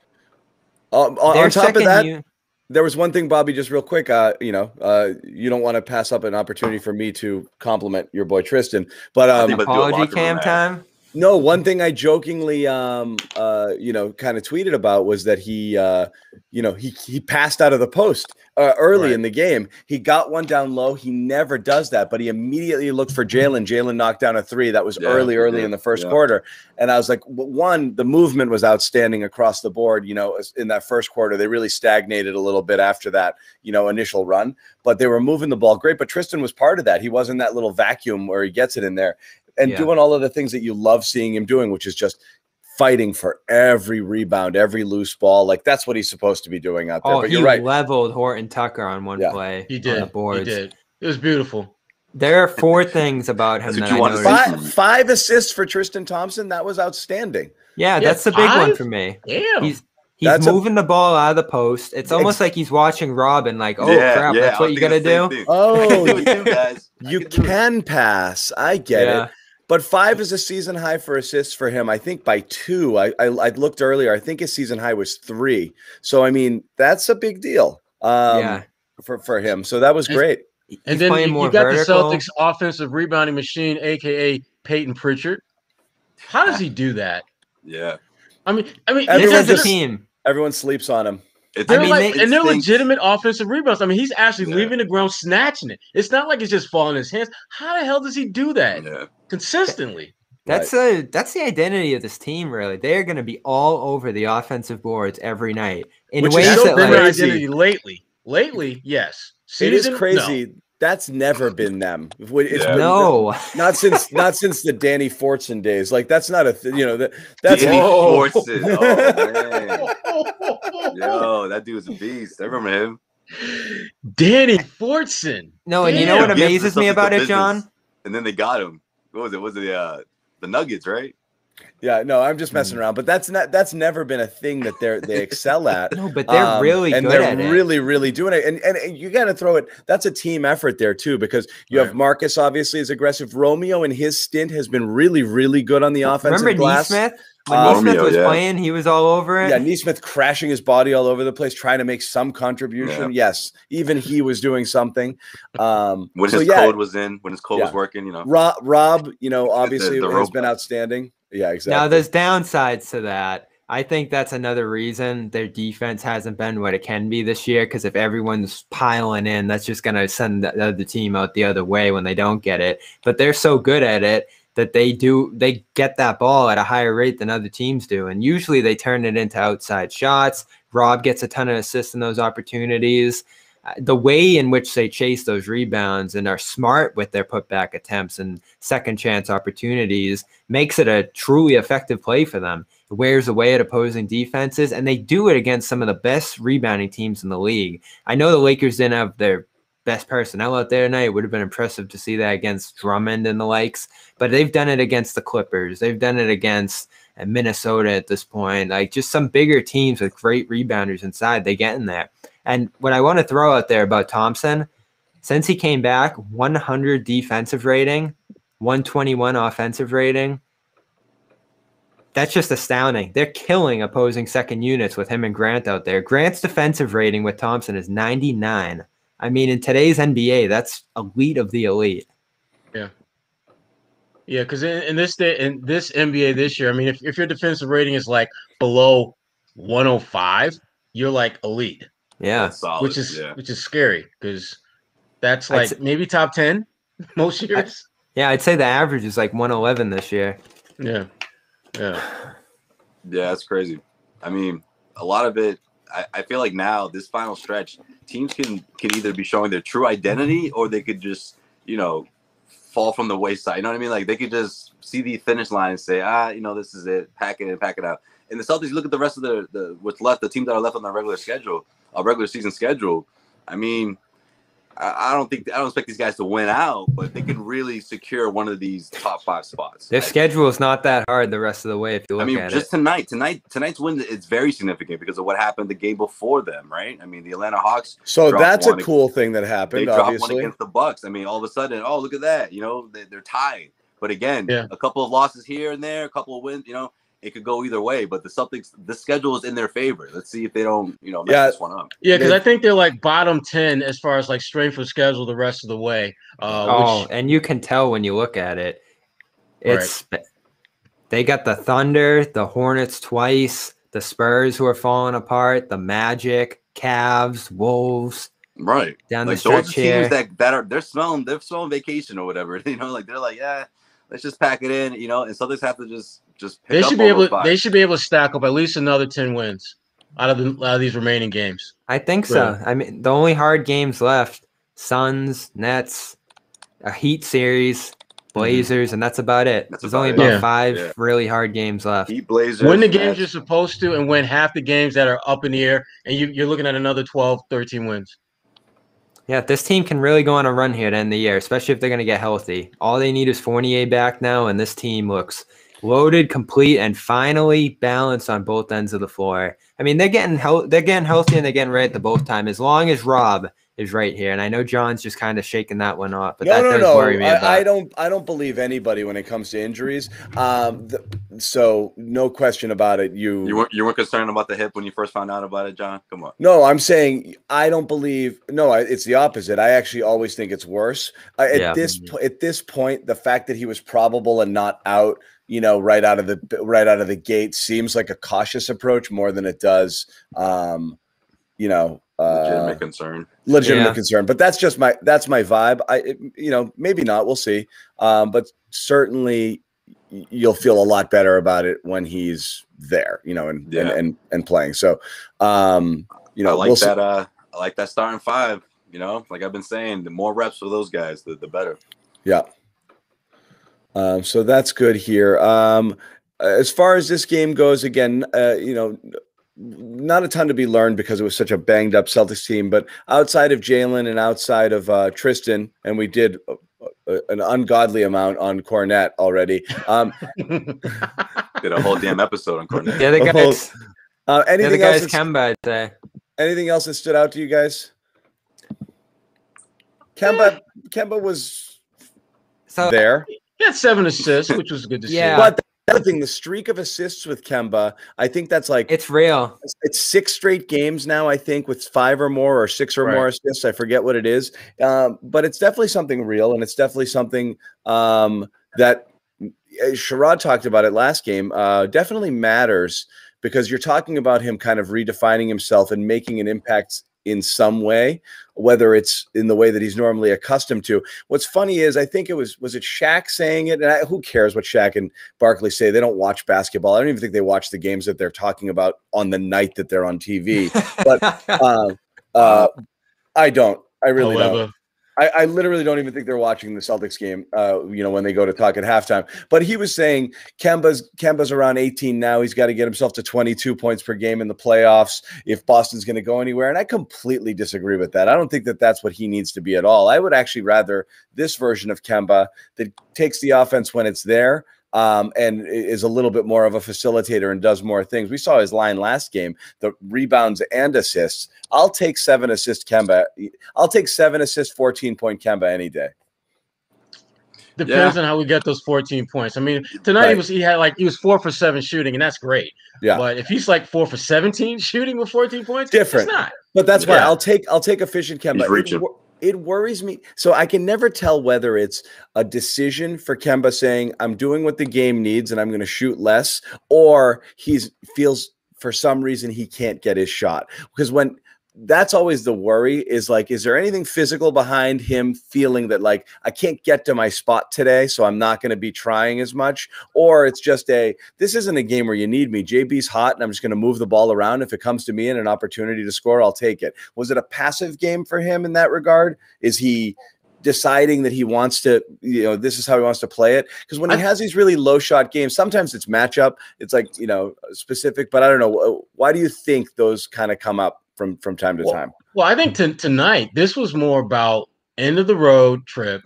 Um, on, on top of that, u- there was one thing, Bobby, just real quick. Uh, you know, uh, you don't want to pass up an opportunity for me to compliment your boy Tristan, but um, think- but do a apology cam ad. time. No, one thing I jokingly, um, uh, you know, kind of tweeted about was that he, uh, you know, he he passed out of the post uh, early Right. in the game. He got one down low. He never does that, but he immediately looked for Jaylen. Jaylen knocked down a three that was Yeah, early, early did. in the first Yeah. quarter, and I was like, one, the movement was outstanding across the board. You know, in that first quarter, they really stagnated a little bit after that, you know, initial run, but they were moving the ball great. But Tristan was part of that. He wasn't that little vacuum where he gets it in there and Yeah. doing all of the things that you love seeing him doing, which is just fighting for every rebound, every loose ball. Like that's what he's supposed to be doing out there. Oh, but he you're right. leveled Horton Tucker on one Yeah. play. He On did. the He did. It was beautiful. There are four things about him that you I want noticed. Five, five assists for Tristan Thompson. That was outstanding. Yeah, Yeah, that's the big one for me. Damn. He's he's That's a- moving the ball out of the post. It's almost like he's watching Robin. Like, oh crap, that's what was you gotta do. thing. Oh, I can do it too, guys. You can can pass. I get Yeah. it. But five is a season high for assists for him. I think by two. I, I I looked earlier. I think his season high was three. So I mean, that's a big deal. Um, yeah, For for him. So that was great. he's and then you, more you got vertical. the Celtics offensive rebounding machine, aka Payton Pritchard. How does he do that? Yeah, I mean, I mean, This is a team. Everyone sleeps on him. It's, They're I mean, like, they- and they're instincts. legitimate offensive rebounds. I mean, he's actually Yeah. leaving the ground, snatching it. It's not like it's just falling in his hands. How the hell does he do that Yeah. consistently? That's a that's the identity of this team. Really, they are going to be all over the offensive boards every night in Which is ways so that been like their identity lately. Lately, yes. It is crazy no. Crazy. That's never been them. It's Yeah. been- no. not since not since the Danny Fortson days. Like that's not a th- you know that that's Danny Whoa. Fortson. Oh man, yo, that dude's a beast. I remember him. Danny Fortson. No, and you know what amazes me about to it, John? And then they got him. What was it? Was it the uh, the Nuggets, right? Yeah. No, I'm just Hmm. messing around. But that's not that's never been a thing that they're they excel at. No, but they're Um, really and good they're at it. really really doing it and, and and you got to throw it that's a team effort there too because you have marcus obviously is aggressive romeo in his stint has been really really good on the offensive Remember glass Nesmith? When Uh, Nesmith was yeah. playing, he was all over it. yeah Nesmith crashing his body all over the place trying to make some contribution yes even he was doing something um When so his yeah code was in, when his code was working, you know. rob rob you know obviously the has been outstanding yeah exactly Now there's downsides to that. I think that's another reason their defense hasn't been what it can be this year. Because if everyone's piling in, that's just going to send the other team out the other way when they don't get it. But they're so good at it that they do they get that ball at a higher rate than other teams do, and usually they turn it into outside shots. Rob gets a ton of assists in those opportunities. The way in which they chase those rebounds and are smart with their putback attempts and second chance opportunities makes it a truly effective play for them. It wears away at opposing defenses, and they do it against some of the best rebounding teams in the league. I know the Lakers didn't have their best personnel out there tonight. It would have been impressive to see that against Drummond and the likes, but they've done it against the Clippers. They've done it against uh, Minnesota at this point. Like just some bigger teams with great rebounders inside, they get in there. And what I want to throw out there about Thompson, since he came back, 100 defensive rating, 121 offensive rating. That's just astounding. They're killing opposing second units with him and Grant out there. Grant's defensive rating with Thompson is 99. I mean, in today's NBA, that's elite of the elite. Yeah. Yeah, because in, in, this day in this NBA this year, I mean, if, if your defensive rating is like below 105, you're like elite. Yeah, solid, which is yeah. which is scary because that's like say- maybe top ten most years. Yeah, I'd say the average is like 111 this year. yeah, yeah, Yeah, that's crazy. I mean, a lot of it. I, I feel like now this final stretch, teams can can either be showing their true identity or they could just you know fall from the wayside. You know what I mean? Like they could just see the finish line and say, ah, you know, this is it. Pack it in, pack it out. And the Celtics look at the rest of the the what's left, the teams that are left on their regular schedule, a regular season schedule. I mean, I, I don't think I don't expect these guys to win out, but they can really secure one of these top five spots. Their I- schedule is not that hard the rest of the way if you look I mean, at just it. tonight, tonight, tonight's win it's very significant because of what happened the game before them, right? I mean, the Atlanta Hawks So that's a one ag- cool thing that happened. they happened. dropped one against the Bucks. I mean, all of a sudden, oh look at that, you know, they, they're tied. But again, Yeah. a couple of losses here and there, a couple of wins, you know, it could go either way. But the Celtics, the schedule is in their favor. Let's see if they don't, you know, mess Yeah. this one up. yeah. Because I think they're like bottom ten as far as like strength of schedule the rest of the way. Uh, oh, which, and you can tell when you look at it. It's they got the Thunder, the Hornets twice, the Spurs who are falling apart, the Magic, Cavs, Wolves Right. down Like the those are stretch teams here. that, that are they're smelling they're smelling vacation or whatever. You know, like they're like, yeah, let's just pack it in, you know, and Celtics have to just just pick they up should be able. To, they should be able to stack up at least another ten wins out of the out of these remaining games. I think so. I mean, the only hard games left: Suns, Nets, a Heat series, mm-hmm. Blazers, and that's about it. That's There's only about about. Yeah. five Yeah. really hard games left. Heat Blazers. win the games Nets. you're supposed to and win half the games that are up in the air and you, you're looking at another 12 13 wins Yeah, this team can really go on a run here to end the year, especially if they're going to get healthy. All they need is Fournier back now, and this team looks loaded, complete, and finally balanced on both ends of the floor. I mean, they're getting hel- they're getting healthy and they're getting right at the both time. As long as Rob is right here, and I know John's just kind of shaking that one off, but no, that no, does no. worry me. I, I don't. I don't believe anybody when it comes to injuries. Um, th- so no question about it. You, You weren't you weren't concerned about the hip when you first found out about it, John? Come on. No, I'm saying I don't believe. No, I, it's the opposite. I actually always think it's worse. Uh, at Yeah. this at this point, the fact that he was probable and not out, you know, right out of the right out of the gate, seems like a cautious approach more than it does, um, you know, uh, Legitimate concern. legitimate Yeah. concern. But that's just my that's my vibe. I, it- you know, maybe not. We'll see. Um, but certainly, you'll feel a lot better about it when he's there. You know, and and, Yeah. and and playing. So, um, you know, I like we'll see. that. Uh, I like that starting five. You know, like I've been saying, the more reps for those guys, the, the better. Yeah. Um, so that's good here. Um, as far as this game goes, again, uh, you know, not a ton to be learned because it was such a banged up Celtics team. But outside of Jaylen and outside of uh, Tristan, and we did uh, uh, an ungodly amount on Kornet already. Um, Did a whole damn episode on Kornet. the other guys, uh, the other else? guys, that's- Kemba, I'd anything else that stood out to you guys? Kemba, Kemba was So there. he had seven assists which was good to see. Yeah. But the thing, the streak of assists with Kemba, I think that's like it's real. it's- it's six straight games now. I think with five or more, or six or Right. more assists. I forget what it is, um, but it's definitely something real, and it's definitely something um, that uh, Sherrod talked about it last game. Uh, definitely matters because you're talking about him kind of redefining himself and making an impact in some way, whether it's in the way that he's normally accustomed to. What's funny is I think it was was it Shaq saying it, and I, who cares what Shaq and Barkley say? They don't watch basketball. I don't even think they watch the games that they're talking about on the night that they're on TV. But uh, uh, I don't. I really However, don't. I, I literally don't even think they're watching the Celtics game. Uh, you know, when they go to talk at halftime. But he was saying Kemba's Kemba's around 18 now. He's got to get himself to 22 points per game in the playoffs if Boston's going to go anywhere. And I completely disagree with that. I don't think that that's what he needs to be at all. I would actually rather this version of Kemba that takes the offense when it's there um, and is a little bit more of a facilitator and does more things. We saw his line last game, the rebounds and assists. I'll take seven assists Kemba. I'll take seven assists, 14 point Kemba any day. depends on how we get those 14 points. I mean, tonight he was he had like he was four for seven shooting, and that's great. Yeah. But if he's like four for 17 shooting with 14 points, Different. It's not. But that's why Yeah. I'll take I'll take efficient Kemba. He's reaching. wor- It, worries me. So I can never tell whether it's a decision for Kemba saying I'm doing what the game needs and I'm going to shoot less, or he's feels for some reason he can't get his shot. Because when that's always the worry is like, is there anything physical behind him feeling that like I can't get to my spot today, so I'm not going to be trying as much? Or it's just a this isn't a game where you need me. JB's hot and I'm just going to move the ball around. If it comes to me and an opportunity to score, I'll take it. Was it a passive game for him in that regard? Is he deciding that he wants to, you know, this is how he wants to play it? Because when he has these really low shot games, sometimes it's matchup, it's like, you know, specific, but I don't know. Why do you think those kind of come up from from time to Well, time? Well, I think t- tonight this was more about end of the road trip.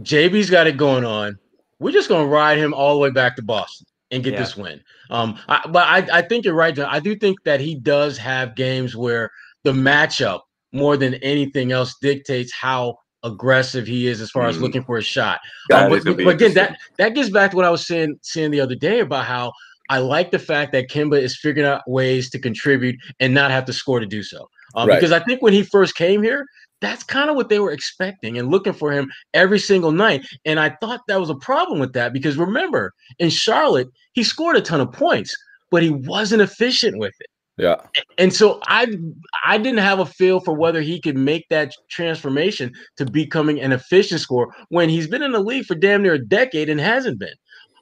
JB's got it going on. We're just going to ride him all the way back to Boston and get Yeah. this win. Um, I, but I, I think you're right. John. I do think that he does have games where the matchup more than anything else dictates how aggressive he is as far as Mhm. looking for a shot. Um, but, but again, that that gets back to what I was saying saying the other day about how I like the fact that Kemba is figuring out ways to contribute and not have to score to do so. Um, Right. Because I think when he first came here, that's kind of what they were expecting and looking for him every single night. And I thought that was a problem with that because remember, in Charlotte, he scored a ton of points, but he wasn't efficient with it. Yeah. And so I I didn't have a feel for whether he could make that transformation to becoming an efficient scorer when he's been in the league for damn near a decade and hasn't been.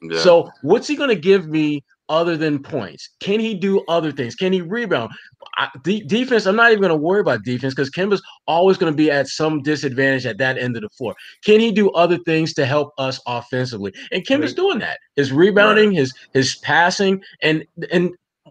Yeah. So what's he going to give me other than points? Can he do other things? Can he rebound? I, de- defense, I'm not even going to worry about defense because Kemba's always going to be at some disadvantage at that end of the floor. Can he do other things to help us offensively? And Kemba's Right. doing that. His rebounding, his his passing, and and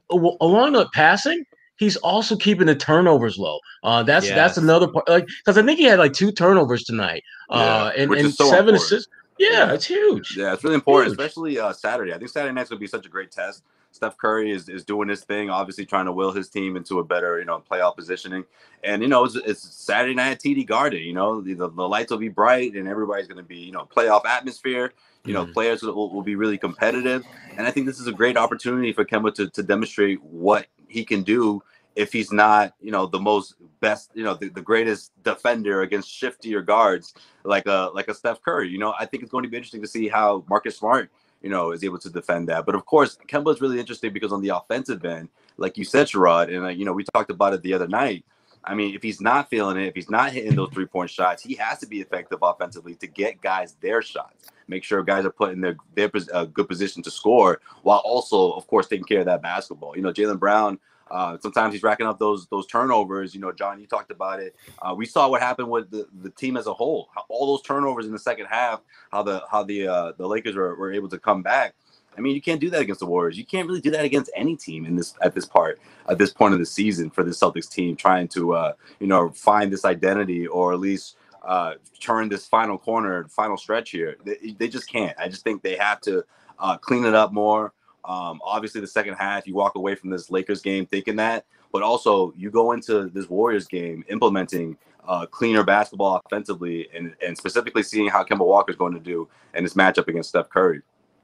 along the passing, he's also keeping the turnovers low. Uh, that's that's another part. Like because I think he had like two turnovers tonight. Uh, Yeah, and, and so seven important. assists. Yeah, it's huge. Yeah, it's really important, Huge. especially uh, Saturday. I think Saturday night's gonna be such a great test. Steph Curry is, is doing his thing, obviously trying to will his team into a better, you know, playoff positioning. And you know, it's, it's Saturday night at TD Garden. You know, the, the, the lights will be bright, and everybody's going to be, you know, playoff atmosphere. You know, Mhm. players will, will be really competitive, and I think this is a great opportunity for Kemba to, to demonstrate what he can do if he's not, you know, the most best, you know, the, the greatest defender against shiftier guards like a like a Steph Curry. You know, I think it's going to be interesting to see how Marcus Smart, you know, is able to defend that. But of course, Kemba is really interesting because on the offensive end, like you said, Sherrod, and uh, you know, we talked about it the other night. I mean, if he's not feeling it, if he's not hitting those three point shots, he has to be effective offensively to get guys their shots. Make sure guys are put in their their uh, good position to score, while also, of course, taking care of that basketball. You know, Jaylen Brown. Uh, sometimes he's racking up those those turnovers. You know, John, you talked about it. Uh, we saw what happened with the, the team as a whole. How all those turnovers in the second half. How the how the uh, the Lakers were, were able to come back. I mean, you can't do that against the Warriors. You can't really do that against any team in this at this part at this point of the season for the Celtics team trying to uh, you know find this identity or at least uh, turn this final corner, final stretch here. They, they just can't. I just think they have to uh, clean it up more. Um, obviously, the second half, you walk away from this Lakers game thinking that, but also you go into this Warriors game implementing uh, cleaner basketball offensively and, and specifically seeing how Kemba Walker is going to do in this matchup against Steph Curry.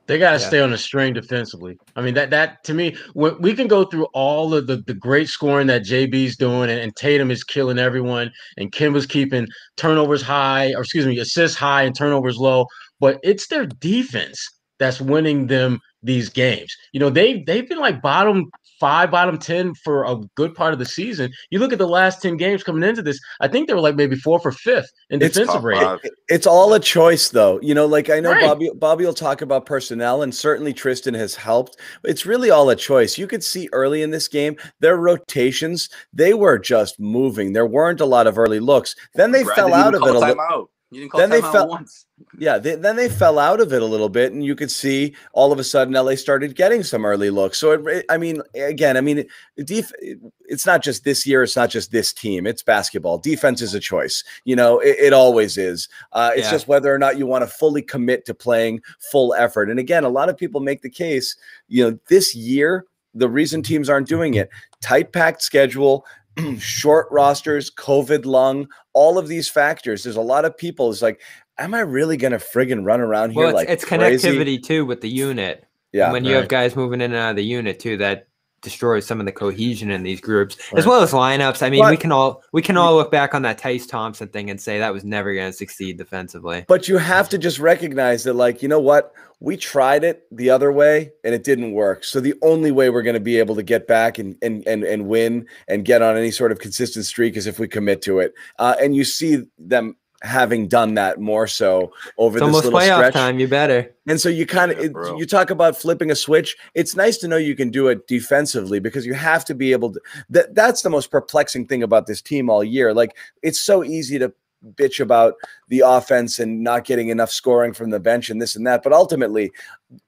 They got to Yeah. stay on the string defensively. I mean, that that to me, when we can go through all of the, the great scoring that JB's doing, and, and Tatum is killing everyone, and Kemba's keeping turnovers high, or excuse me, assists high and turnovers low. But it's their defense that's winning them these games. You know, they they've been like bottom five, bottom 10 for a good part of the season. You look at the last 10 games coming into this, I think they were like maybe fourth or fifth in It's defensive top rating. five. It's all a choice, though. You know, like I know Right. Bobby. Bobby will talk about personnel, and certainly Tristan has helped. It's really all a choice. You could see early in this game their rotations; they were just moving. There weren't a lot of early looks. Then they Brad fell out of it a little. timeout. You didn't call Then they fell- once. Yeah, they, then they fell out of it a little bit, and you could see all of a sudden LA started getting some early looks. So, it, I mean, again, I mean, def- it's not just this year, it's not just this team. It's basketball. Defense is a choice. You know, it, it always is. Uh, it's Yeah. just whether or not you want to fully commit to playing full effort. And again, a lot of people make the case. You know, this year, the reason teams aren't doing it: tight packed schedule. short rosters, COVID lung, all of these factors. There's a lot of people. It's like, am I really gonna friggin' run around here Well, it's, like it's crazy? connectivity too with the unit. Yeah, when you have guys moving in and out of the unit too, that destroys some of the cohesion in these groups, as well as lineups. I mean, we can all we can all look back on that Theis Thompson thing and say that was never going to succeed defensively. but you have to just recognize that, like, you know what? We tried it the other way and it didn't work. So the only way we're going to be able to get back and and and and win and get on any sort of consistent streak is if we commit to it. Uh, and you see them having done that more so over It's this almost little playoff stretch. time. You better. And so you kind of Yeah, you talk about flipping a switch. It's nice to know you can do it defensively because you have to be able to. That that's the most perplexing thing about this team all year. Like it's so easy to bitch about the offense and not getting enough scoring from the bench and this and that, but ultimately,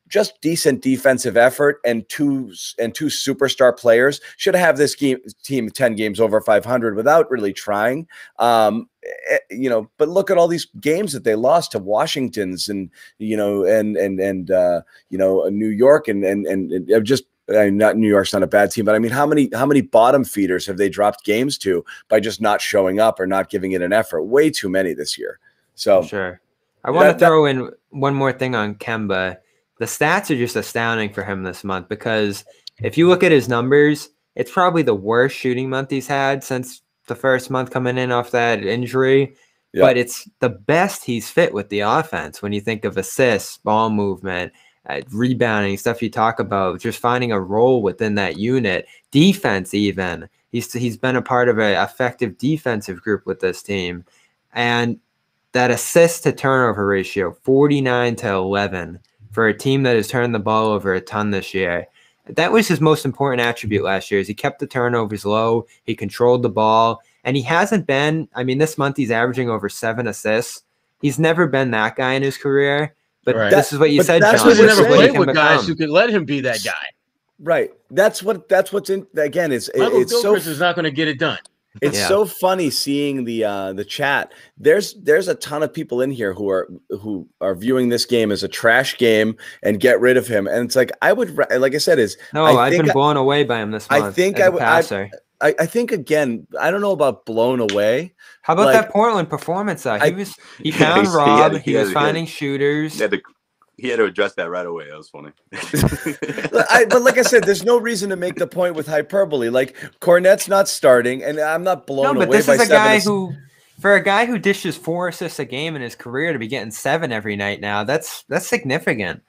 just decent defensive effort and two and two superstar players should have this game team ten games over five hundred without really trying. Um, eh, you know, but look at all these games that they lost to Washington's and you know, and and and uh, you know, uh, New York and and and, and uh, just I mean, not New York's not a bad team, but I mean, how many how many bottom feeders have they dropped games to by just not showing up or not giving it an effort? Way too many this year. So Sure. I want to throw in one more thing on Kemba. The stats are just astounding for him this month because if you look at his numbers, it's probably the worst shooting month he's had since the first month coming in off that injury. But it's the best he's fit with the offense when you think of assists, ball movement, uh, rebounding, stuff you talk about, just finding a role within that unit, defense, even. He's, he's been a part of an effective defensive group with this team. And that assist to turnover ratio 49 to 11 for a team that has turned the ball over a ton this year that was his most important attribute last year is he kept the turnovers low he controlled the ball and he hasn't been i mean this month he's averaging over seven assists he's never been that guy in his career but Right. this is what you But said that's John. what Because he we're This is never what he saying. played can with guys who could let him be that guy. right, that's what that's what's in again. It's Michael it's so is not going to get it done. It's Yeah. so funny seeing the uh the chat. There's there's a ton of people in here who are who are viewing this game as a trash game and get rid of him. And it's like I would like I said is no I i've think been I- blown away by him this month. I think I would- I- I, think again I don't know about blown away. how about like- that portland performance though he I- was he Yeah, found he rob had- he, he was finding shooters He had to he had to address that right away. That was funny. I, but like I said, there's no reason to make the point with hyperbole. Like Kornet's not starting, and I'm not blown No, but away this by is a guy who, for a guy who dishes four assists a game in his career, to be getting seven every night now, that's that's significant.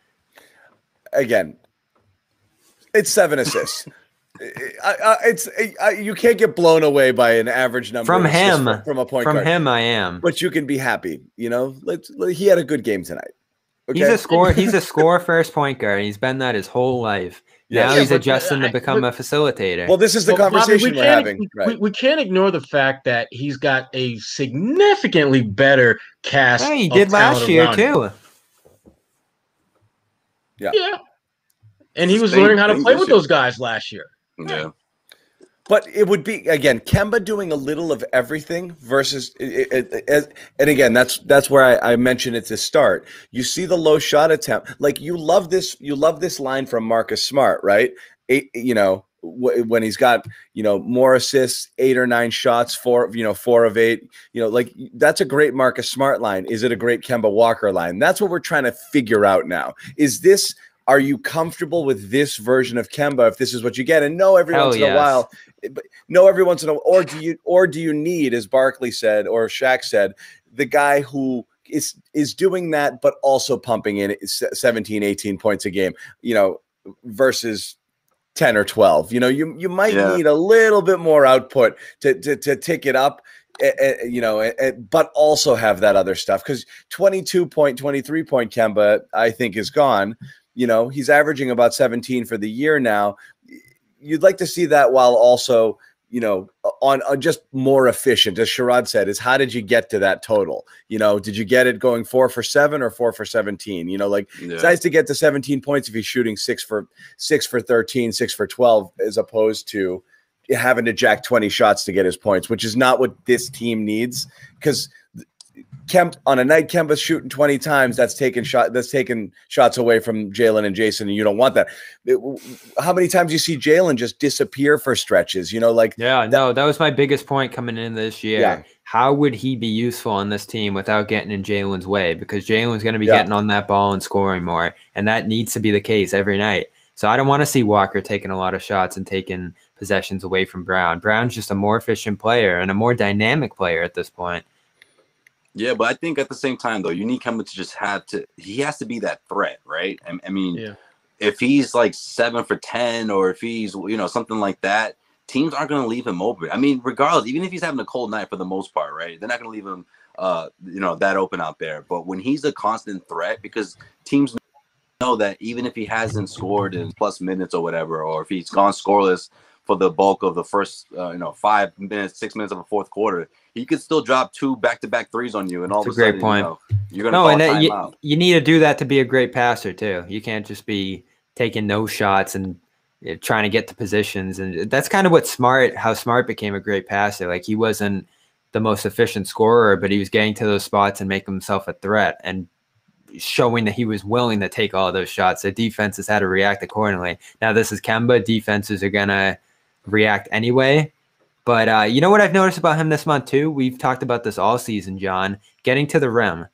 again, it's seven assists. I, I, it's I, you can't get blown away by an average number From him. from a point From guard. him, I am. but you can be happy. You know, let's. let- He had a good game tonight. Okay, He's a score. He's a score first point guard. He's been that his whole life. Yeah. Now Yeah, he's uh, adjusting to become but- a facilitator. well, this is the Well, Bobby, conversation we we're having, we- right? We, we can't ignore the fact that he's got a significantly better cast. Yeah, he of did last year around him. too. Yeah, and he was Same learning how to play with year. those guys last year. yeah. But it would be again Kemba doing a little of everything versus, it, it, it- and again that's that's where I, I mentioned it to start. You see the low shot attempt, like you love this. You love this line from Marcus Smart, right? You know wh- when he's got you know more assists, eight or nine shots, four you know four of eight. You know, like that's a great Marcus Smart line. Is it a great Kemba Walker line? That's what we're trying to figure out now. Is this? Are you comfortable with this version of Kemba if this is what you get? And no, every Hell once in a while, no, every once in a while, or do you or do you need, as Barkley said or Shaq said, the guy who is is doing that, but also pumping in 17, 18 points a game. You know, versus 10 or 12. You know, you you might Yeah. need a little bit more output to to, to tick it up. eh, eh, you know, eh, eh, but also have that other stuff because 22 point, 23 point Kemba, I think, is gone. You know, he's averaging about 17 for the year now. You'd like to see that while also, you know, on, on just more efficient. As Sherrod said, is how did you get to that total? You know, did you get it going four for seven or four for 17? You know, like Yeah. it's nice to get to 17 points if he's shooting six for six for 13, six for 12, as opposed to having to jack 20 shots to get his points, which is not what this team needs. Because Kemp on a night Kemba's shooting 20 times, that's taking shot that's taking shots away from Jaylen and Jayson, and you don't want that. It- how many times you see Jaylen just disappear for stretches? You know, like Yeah, no, that was my biggest point coming in this year. Yeah. How would he be useful on this team without getting in Jaylen's way? Because Jaylen's going to be Yeah. getting on that ball and scoring more, and that needs to be the case every night. So I don't want to see Walker taking a lot of shots and taking possessions away from Brown. Brown's just a more efficient player and a more dynamic player at this point. Yeah, but I think at the same time though, you need Kemba to just have to. He has to be that threat, right? I, I mean, Yeah. if he's like seven for ten, or if he's you know something like that, teams aren't going to leave him open. I mean, regardless, even if he's having a cold night for the most part, right? They're not going to leave him, uh, you know, that open out there. But when he's a constant threat, because teams know that even if he hasn't scored in plus minutes or whatever, or if he's gone scoreless for the bulk of the first, uh, you know, five minutes, six minutes of a fourth quarter, he could still drop two back-to-back threes on you, and all That's of a a great sudden, point. you know, you're gonna No, and you, you need to do that to be a great passer too. You can't just be taking no shots and trying to get to positions. And that's kind of what Smart, how Smart became a great passer. Like he wasn't the most efficient scorer, but he was getting to those spots and making himself a threat and showing that he was willing to take all those shots. So defenses had to react accordingly. Now this is Kemba. Defenses are gonna react anyway. But uh, you know what I've noticed about him this month too? We've talked about this all season, John. Getting to the rim.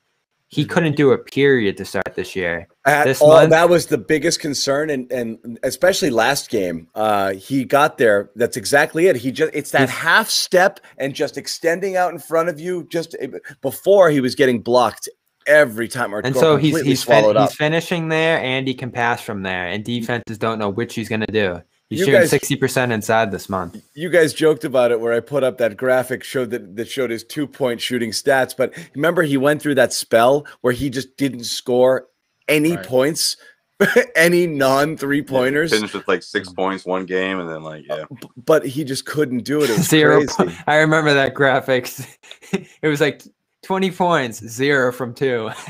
He couldn't do a period to start this year. At This all, month- that was the biggest concern, and and especially last game, uh, he got there. That's exactly it. He just it's that half step and just extending out in front of you. Just eh, before he was getting blocked every time, or And so he's completely he's, fin- swallowed he's finishing there and he can pass from there. And defenses don't know which he's gonna do. He's You shooting sixty percent inside this month. you guys joked about it where I put up that graphic showed that that showed his two point shooting stats. But remember, he went through that spell where he just didn't score any Right. points, any non three pointers, Finished with like six points one game, and then like uh, yeah, but he just couldn't do it. It was Zero. crazy. po- I remember that graphics. it was like twenty points, zero from two.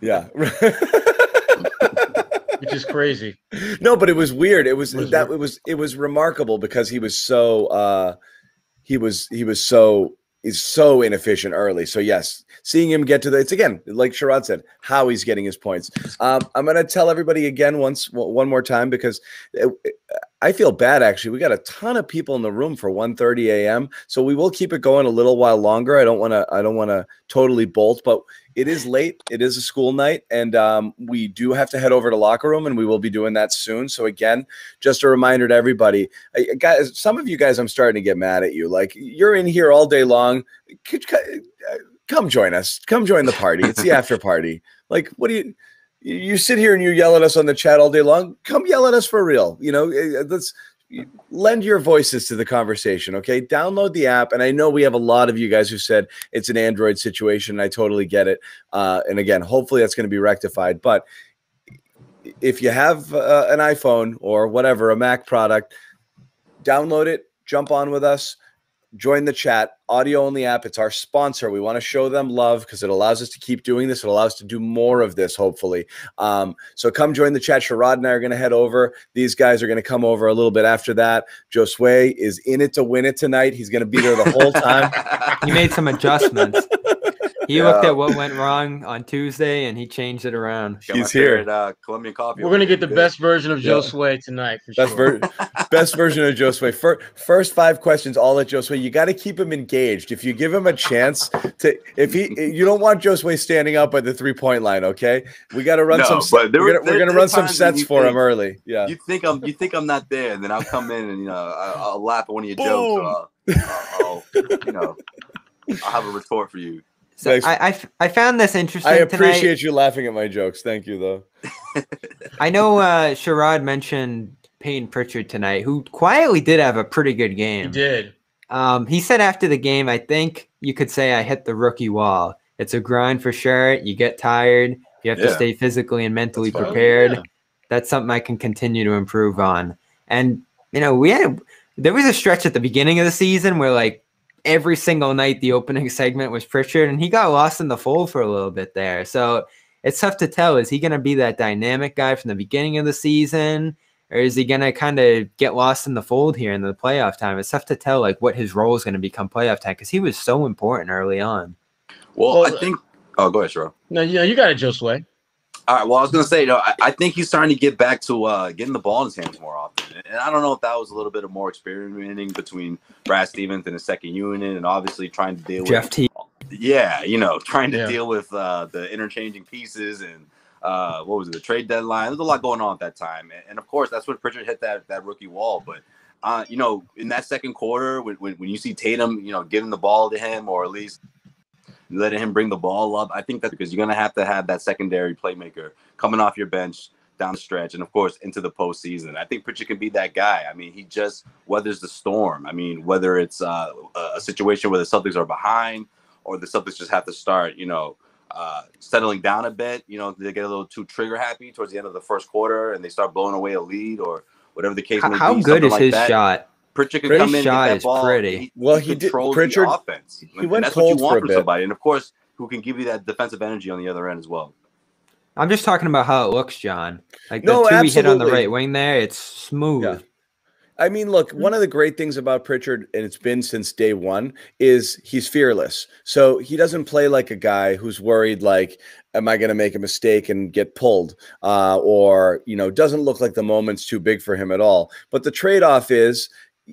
Yeah. Which is crazy. no, but it was weird. It was Was that re- it was it was remarkable because he was so uh he was he was so is so inefficient early. So yes, seeing him get to the it's again like Sherrod said, how he's getting his points. Um, I'm gonna tell everybody again once one more time because uh, I feel bad actually. We got a ton of people in the room for 1:30 a.m. So we will keep it going a little while longer. I don't want to I don't want to totally bolt, but it is late. It is a school night, and um, we do have to head over to locker room, and we will be doing that soon. So again, just a reminder to everybody, I- guys. Some of you guys, I'm starting to get mad at you. Like you're in here all day long. Uh, Come join us. Come join the party. It's the after party. Like, what do you? You sit here and you yell at us on the chat all day long. Come yell at us for real. You know, eh, let's lend your voices to the conversation. Okay, download the app. And I know we have a lot of you guys who said it's an Android situation. And I totally get it. Uh, and again, hopefully that's going to be rectified. But if you have uh, an iPhone or whatever, a Mac product, download it, jump on with us, join the chat, audio only app. It's our sponsor. We want to show them love because it allows us to keep doing this. It allows us to do more of this, hopefully. Um, so come join the chat. Sherrod and I are going to head over. These guys are going to come over a little bit after that. Josue is in it to win it tonight. He's going to be there the whole time. he made some adjustments. He Yeah. looked at what went wrong on Tuesday and he changed it around. Got He's here. at Uh, Colombian coffee. We're gonna get the Good. best version of Yeah. Josue tonight for Best, sure. ver- best version of Josue. First, first five questions, all at Josue. You got to keep him engaged. If you give him a chance to, if he, you don't want Josue standing up at the three point line. Okay, we got to run No, some. but there we're were- gonna, we're gonna run some sets you for him early. Yeah. You think I'm you think I'm not there, and then I'll come in and you know I, I'll laugh at one of your Boom. jokes. Or I'll, I'll, I'll, you know, I'll have a retort for you. So Thanks. I, I f- I found this interesting. I tonight. appreciate you laughing at my jokes. Thank you, though. I know uh, Sherrod mentioned Payton Pritchard tonight, who quietly did have a pretty good game. He did. Um, he said after the game, I think you could say I hit the rookie wall. It's a grind for sure. You get tired. You have to stay physically and mentally That's prepared. Yeah. That's something I can continue to improve on. And you know, we had there was a stretch at the beginning of the season where like every single night the opening segment was Pritchard, and he got lost in the fold for a little bit there. So it's tough to tell. Is he going to be that dynamic guy from the beginning of the season? Or is he going to kind of get lost in the fold here in the playoff time? It's tough to tell like what his role is going to become playoff time because he was so important early on. Well, Well, I think. Oh, go ahead, Sherrod. No, you know, you got it, Josue. All right. Well, I was gonna say, you know, I, I think he's starting to get back to uh, getting the ball in his hands more often, and I don't know if that was a little bit of more experimenting between Brad Stevens and his second unit, and obviously trying to deal Jeff with, T. yeah, you know, trying to Yeah. deal with uh, the interchanging pieces and uh, what was it, the trade deadline. There's a lot going on at that time, and, and of course, that's when Pritchard hit that that rookie wall. But uh, you know, in that second quarter, when, when when you see Tatum, you know, giving the ball to him, or at least letting him bring the ball up. I think that's because you're gonna have to have that secondary playmaker coming off your bench down the stretch, and of course into the postseason. I think Pritchard can be that guy. I mean, he just weathers the storm. I mean, whether it's uh, a situation where the Celtics are behind or the Celtics just have to start, you know, uh, settling down a bit. You know, they get a little too trigger happy towards the end of the first quarter, and they start blowing away a lead or whatever the case How, may how be. good something is like his that. shot? Pritchard can Pretty come in, shot get that is ball. pretty. Well, he did- controls Pritchard- the offense. he And went that's what you cold for want a from bit. somebody, and of course, who can give you that defensive energy on the other end as well. I'm just talking about how it looks, John. Like the No, two we hit on the right wing there, it's smooth. Yeah. I mean, look, one of the great things about Pritchard, and it's been since day one, is he's fearless. So he doesn't play like a guy who's worried, like, am I going to make a mistake and get pulled? Uh, or, you know, doesn't look like the moment's too big for him at all. But the trade off is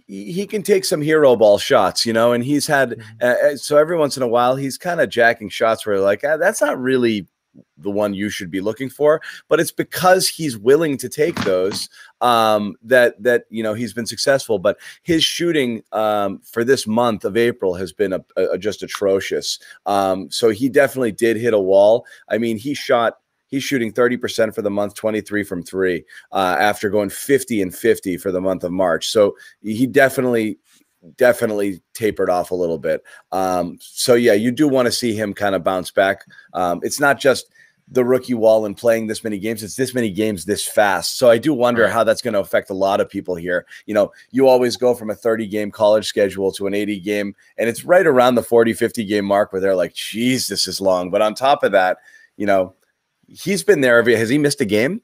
he can take some hero ball shots, you know, and he's had, Mm-hmm. uh, uh, so every once in a while, he's kind of jacking shots where, like, ah, that's not really the one you should be looking for but it's because he's willing to take those um that that you know he's been successful but his shooting um for this month of april has been a, a- just atrocious um so he definitely did hit a wall i mean he shot he's shooting 30% for the month 23 from 3 uh after going 50 and 50 for the month of march so he definitely definitely tapered off a little bit um so yeah you do want to see him kind of bounce back um it's not just the rookie wall and playing this many games. It's this many games this fast. So I do wonder Right. how that's going to affect a lot of people here. You know, you always go from a 30 game college schedule to an 80 game, and it's right around the 40, 50 game mark where they're like, geez, this is long. But on top of that, you know, he's been there every has he missed a game?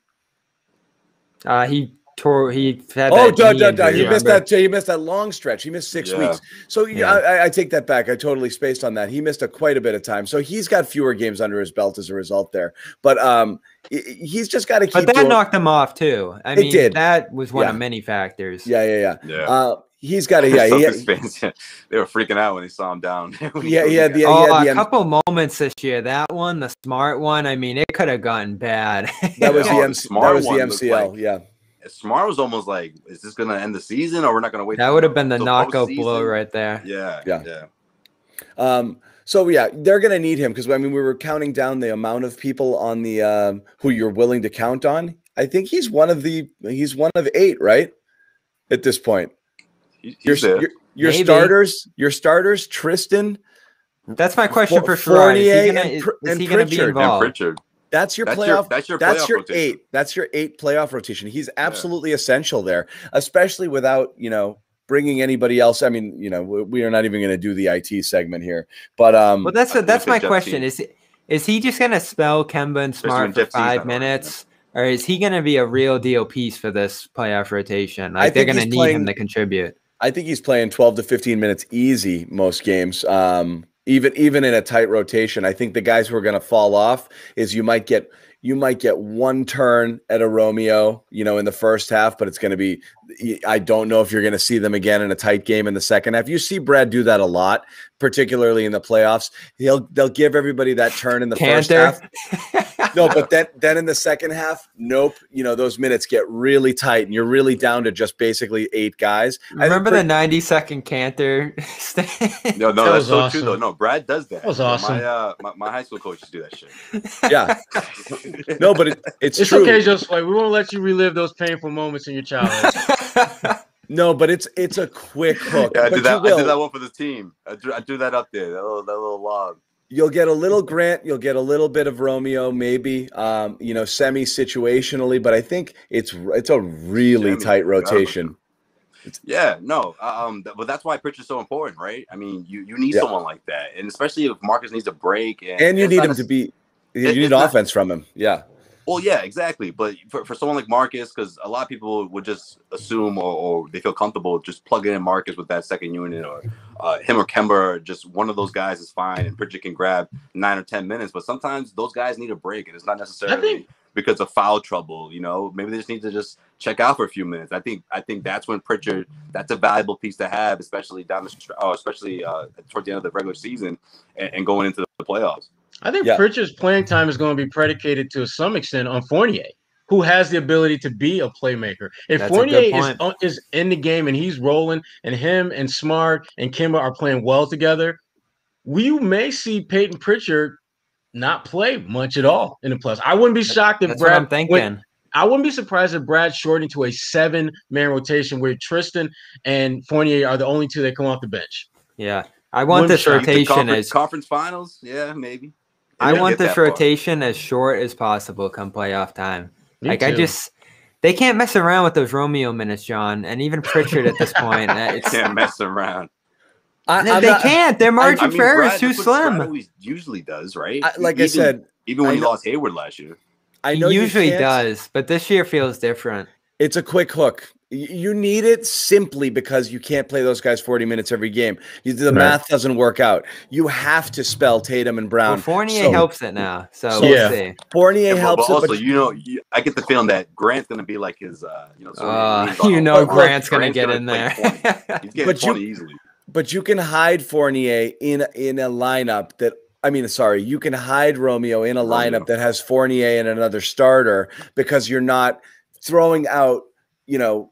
Uh, he tore. He had Oh, that duh, knee duh, duh. he missed remember? that. He missed that long stretch. He missed six Yeah. weeks. So yeah, Yeah. I, I take that back. I totally spaced on that. He missed a quite a bit of time. So he's got fewer games under his belt as a result there. But um, he's just got to keep. But that doing- knocked him off too. I It mean, did. that was one Yeah. of many factors. Yeah, yeah, yeah. Yeah. Uh, he's got a Yeah, he, Celtics fans, they were freaking out when they saw him down. Yeah, yeah, the- oh, yeah, a the- couple moments this year. That one, the smart one. I mean, it could have gotten bad. that was Yeah. the the smart that was the MCL. like- yeah, Smart was almost like, is this gonna end the season, or we're not gonna wait? that would have been the till knockout blow right there. Yeah, Yeah. yeah, Um, so yeah, they're going to need him because I mean we were counting down the amount of people on the um, who you're willing to count on. I think he's one of the he's one of eight, right? At this point, He- your there. your, your starters, your starters, Tristan. That's my question For- for Sherrod. Is he gonna, and is, is and he gonna be Pritchard. And And involved? Pritchard. That's your That's playoff. your that's your that's playoff your rotation. eight. That's your eight playoff rotation. He's absolutely essential there, especially without you know bringing anybody else. I mean, you know, we, we are not even going to do the IT segment here, but um, Well, that's I think that's my question. Teague. Is is he just gonna spell Kemba and Smart for five minutes, or is he gonna be a real deal piece for this playoff rotation? I Like they're gonna need playing- him to contribute. I think he's playing 12 to 15 minutes easy most games. Um, even even in a tight rotation. I think the guys who are going to fall off is you might get you might get one turn at a Romeo, you know, in the first half, but it's going to be I don't know if you're going to see them again in a tight game in the second half. You see Brad do that a lot, particularly in the playoffs. He'll they'll give everybody that turn in the first Kanter. half. no, but then then in the second half, nope. You know those minutes get really tight, and you're really down to just basically eight guys. I think Remember Prit- the 90 second Kanter? No, no, That that's so awesome. true though. No, Brad does that. That was awesome. My, uh, my, my high school coaches do that shit. yeah, no, but it, it's, It's true. okay, Joseph. We won't let you relive those painful moments in your childhood. No, but it's it's a quick hook. Yeah, I do that. I do that one for the team. I do, I that up there. That little, that little lob. You'll get a little Grant. You'll get a little bit of Romeo, maybe. Um, you know, semi situationally, but I think it's it's a really Semi, tight rotation. Yeah, no, um, th- but that's why Pritchard's so important, right? I mean, you you need Yeah. someone like that, and especially if Marcus needs a break, and, And you need him a- to be. You need it's not- offense from him. Yeah. Well, yeah, exactly. But for, for someone like Marcus, because a lot of people would just assume or, or they feel comfortable just plugging in Marcus with that second unit, or uh, him or Kemba, or just one of those guys is fine, and Pritchard can grab nine or ten minutes. But sometimes those guys need a break, and it's not necessarily think- because of foul trouble. You know, maybe they just need to just check out for a few minutes. I think I think that's when Pritchard that's a valuable piece to have, especially down the oh, especially uh, toward the end of the regular season and, and going into the playoffs. I think Yeah. Pritchard's playing time is going to be predicated to some extent on Fournier, who has the ability to be a playmaker. If That's Fournier is, is in the game and he's rolling, and him and Smart and Kemba are playing well together, we may see Payton Pritchard not play much at all in the plus. I wouldn't be shocked if That's what Brad I'm thinking. went- I wouldn't be surprised if Brad shortened to a seven man rotation where Tristan and Fournier are the only two that come off the bench. yeah. I want Wouldn't this. The rotation conference, as conference finals, yeah, maybe. I want this that far. rotation as short as possible come playoff time. Me like I just they can't mess around with those Romeo minutes, John, and even Pritchard at this point. It's, can't mess around. I, they they not- can't. Their margin I mean, for error is too that's what Brad slim. usually does, right? I, like I said, even when I he know- lost Hayward last year. I know you usually does, but this year feels different. It's a quick hook. Y- You need it simply because you can't play those guys 40 minutes every game. You, the Right. math doesn't work out. You have to spell Tatum and Brown. Well, Fournier So, helps it now, so so- we'll Yeah. see. Fournier Yeah, but, helps but it, also, but you know, you, I get the feeling that Grant's gonna be like his, uh, you know, so Uh, you know, but- Grant's gonna get gonna in there. He's getting But you- easily. but you can hide Fournier in in a lineup that I mean, sorry, you can hide Romeo in a Romeo. lineup that has Fournier and another starter because you're not throwing out, you know,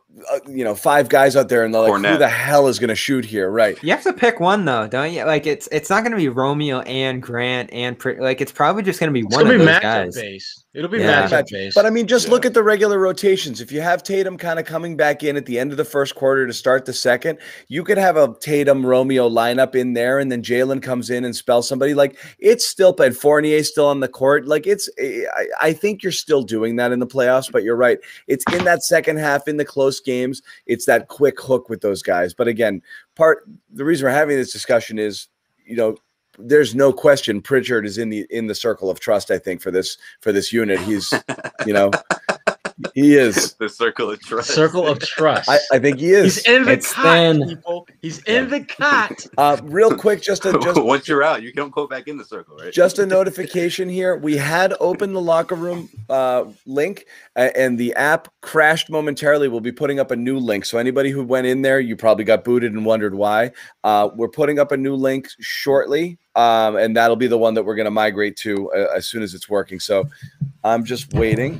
uh, you know, five guys out there and they're like, who the hell is going to shoot here, right? You have to pick one though, don't you? Like it's it's not going to be Romeo and Grant and Pri- like it's probably just going to be It's one gonna of be those matchup guys. based. It'll be Yeah. matchup based. But I mean, just look at the regular rotations. If you have Tatum kind of coming back in at the end of the first quarter to start the second, you could have a Tatum Romeo lineup in there, and then Jaylen comes in and spells somebody. Like it's still and Fournier still on the court. Like it's, I, I think you're still doing that in the playoffs. But you're right. It's in that second half in the close games. It's that quick hook with those guys. But again, part the reason we're having this discussion is, you know. There's no question Pritchard is in the in the circle of trust. I think for this for this unit, he's you know he is. the circle of trust. Circle of trust. I, I think he is. He's in the It's cot, thin. people. He's in the cot. Uh, real quick, just a just Once you're out, you don't go back in the circle, right? just a notification here. We had opened the locker room uh, link, a- and the app crashed momentarily. We'll be putting up a new link. So anybody who went in there, you probably got booted and wondered why. Uh, we're putting up a new link shortly, um, and that'll be the one that we're going to migrate to uh, as soon as it's working. So I'm just waiting.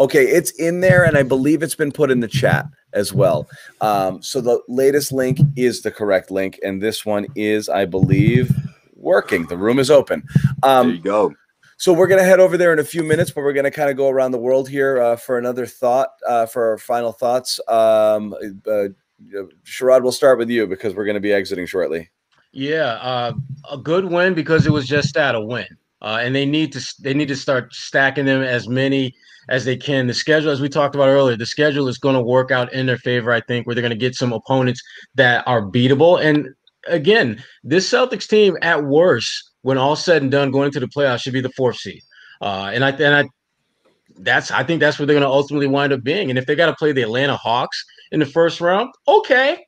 Okay, it's in there, and I believe it's been put in the chat as well. Um, so the latest link is the correct link, and this one is, I believe, working. The room is open. there Um, you go. so we're gonna head over there in a few minutes, but we're gonna kind of go around the world here uh, for another thought, uh, for our final thoughts. Um, uh, Sherrod, we'll start with you because we're gonna be exiting shortly. Yeah, uh, a good win because it was just that a win, uh, and they need to they need to start stacking them as many as they can. The schedule, as we talked about earlier, the schedule is going to work out in their favor. I think where they're going to get some opponents that are beatable. And again, this Celtics team, at worst, when all said and done, going into the playoffs, should be the fourth seed. Uh, and I and I that's I think that's where they're going to ultimately wind up being. And if they got to play the Atlanta Hawks in the first round, okay,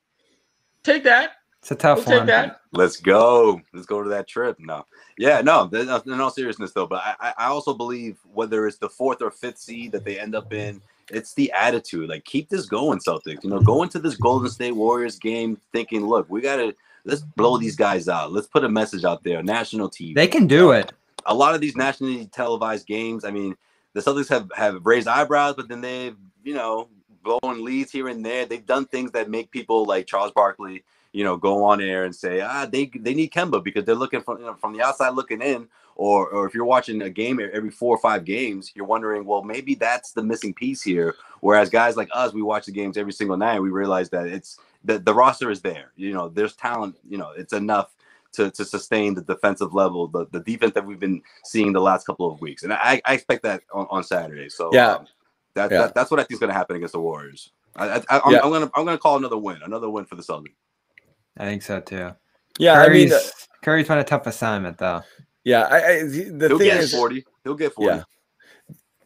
take that. It's a tough We'll one. that. Let's go. Let's go to that trip. No, yeah, no. Uh, in all seriousness, though, but I, I- I also believe whether it's the fourth or fifth seed that they end up in, it's the attitude. Like, keep this going, Celtics. You know, go into this Golden State Warriors game thinking, look, we gotta let's blow these guys out. Let's put a message out there, national TV. They can do it. a lot of these nationally televised games. I mean, the Celtics have have raised eyebrows, but then they've you know blowing leads here and there. They've done things that make people like Charles Barkley, you know, go on air and say, ah, they they need Kemba because they're looking from you know, from the outside looking in. Or, or if you're watching a game every four or five games, you're wondering, well, maybe that's the missing piece here. Whereas guys like us, we watch the games every single night. We realize that it's the, the roster is there. You know, there's talent. You know, it's enough to, to sustain the defensive level, the, the defense that we've been seeing the last couple of weeks. And I, I expect that on, on Saturday. So Yeah. um, that, Yeah. that that's what I think is going to happen against the Warriors. I, I'm, Yeah. I'm gonna I'm gonna call another win, another win for the Celtics. I think so too. Yeah, I Curry's, mean, uh, Curry's been a tough assignment though. yeah. I, I the He'll thing get is, 40. He'll get 40. Yeah.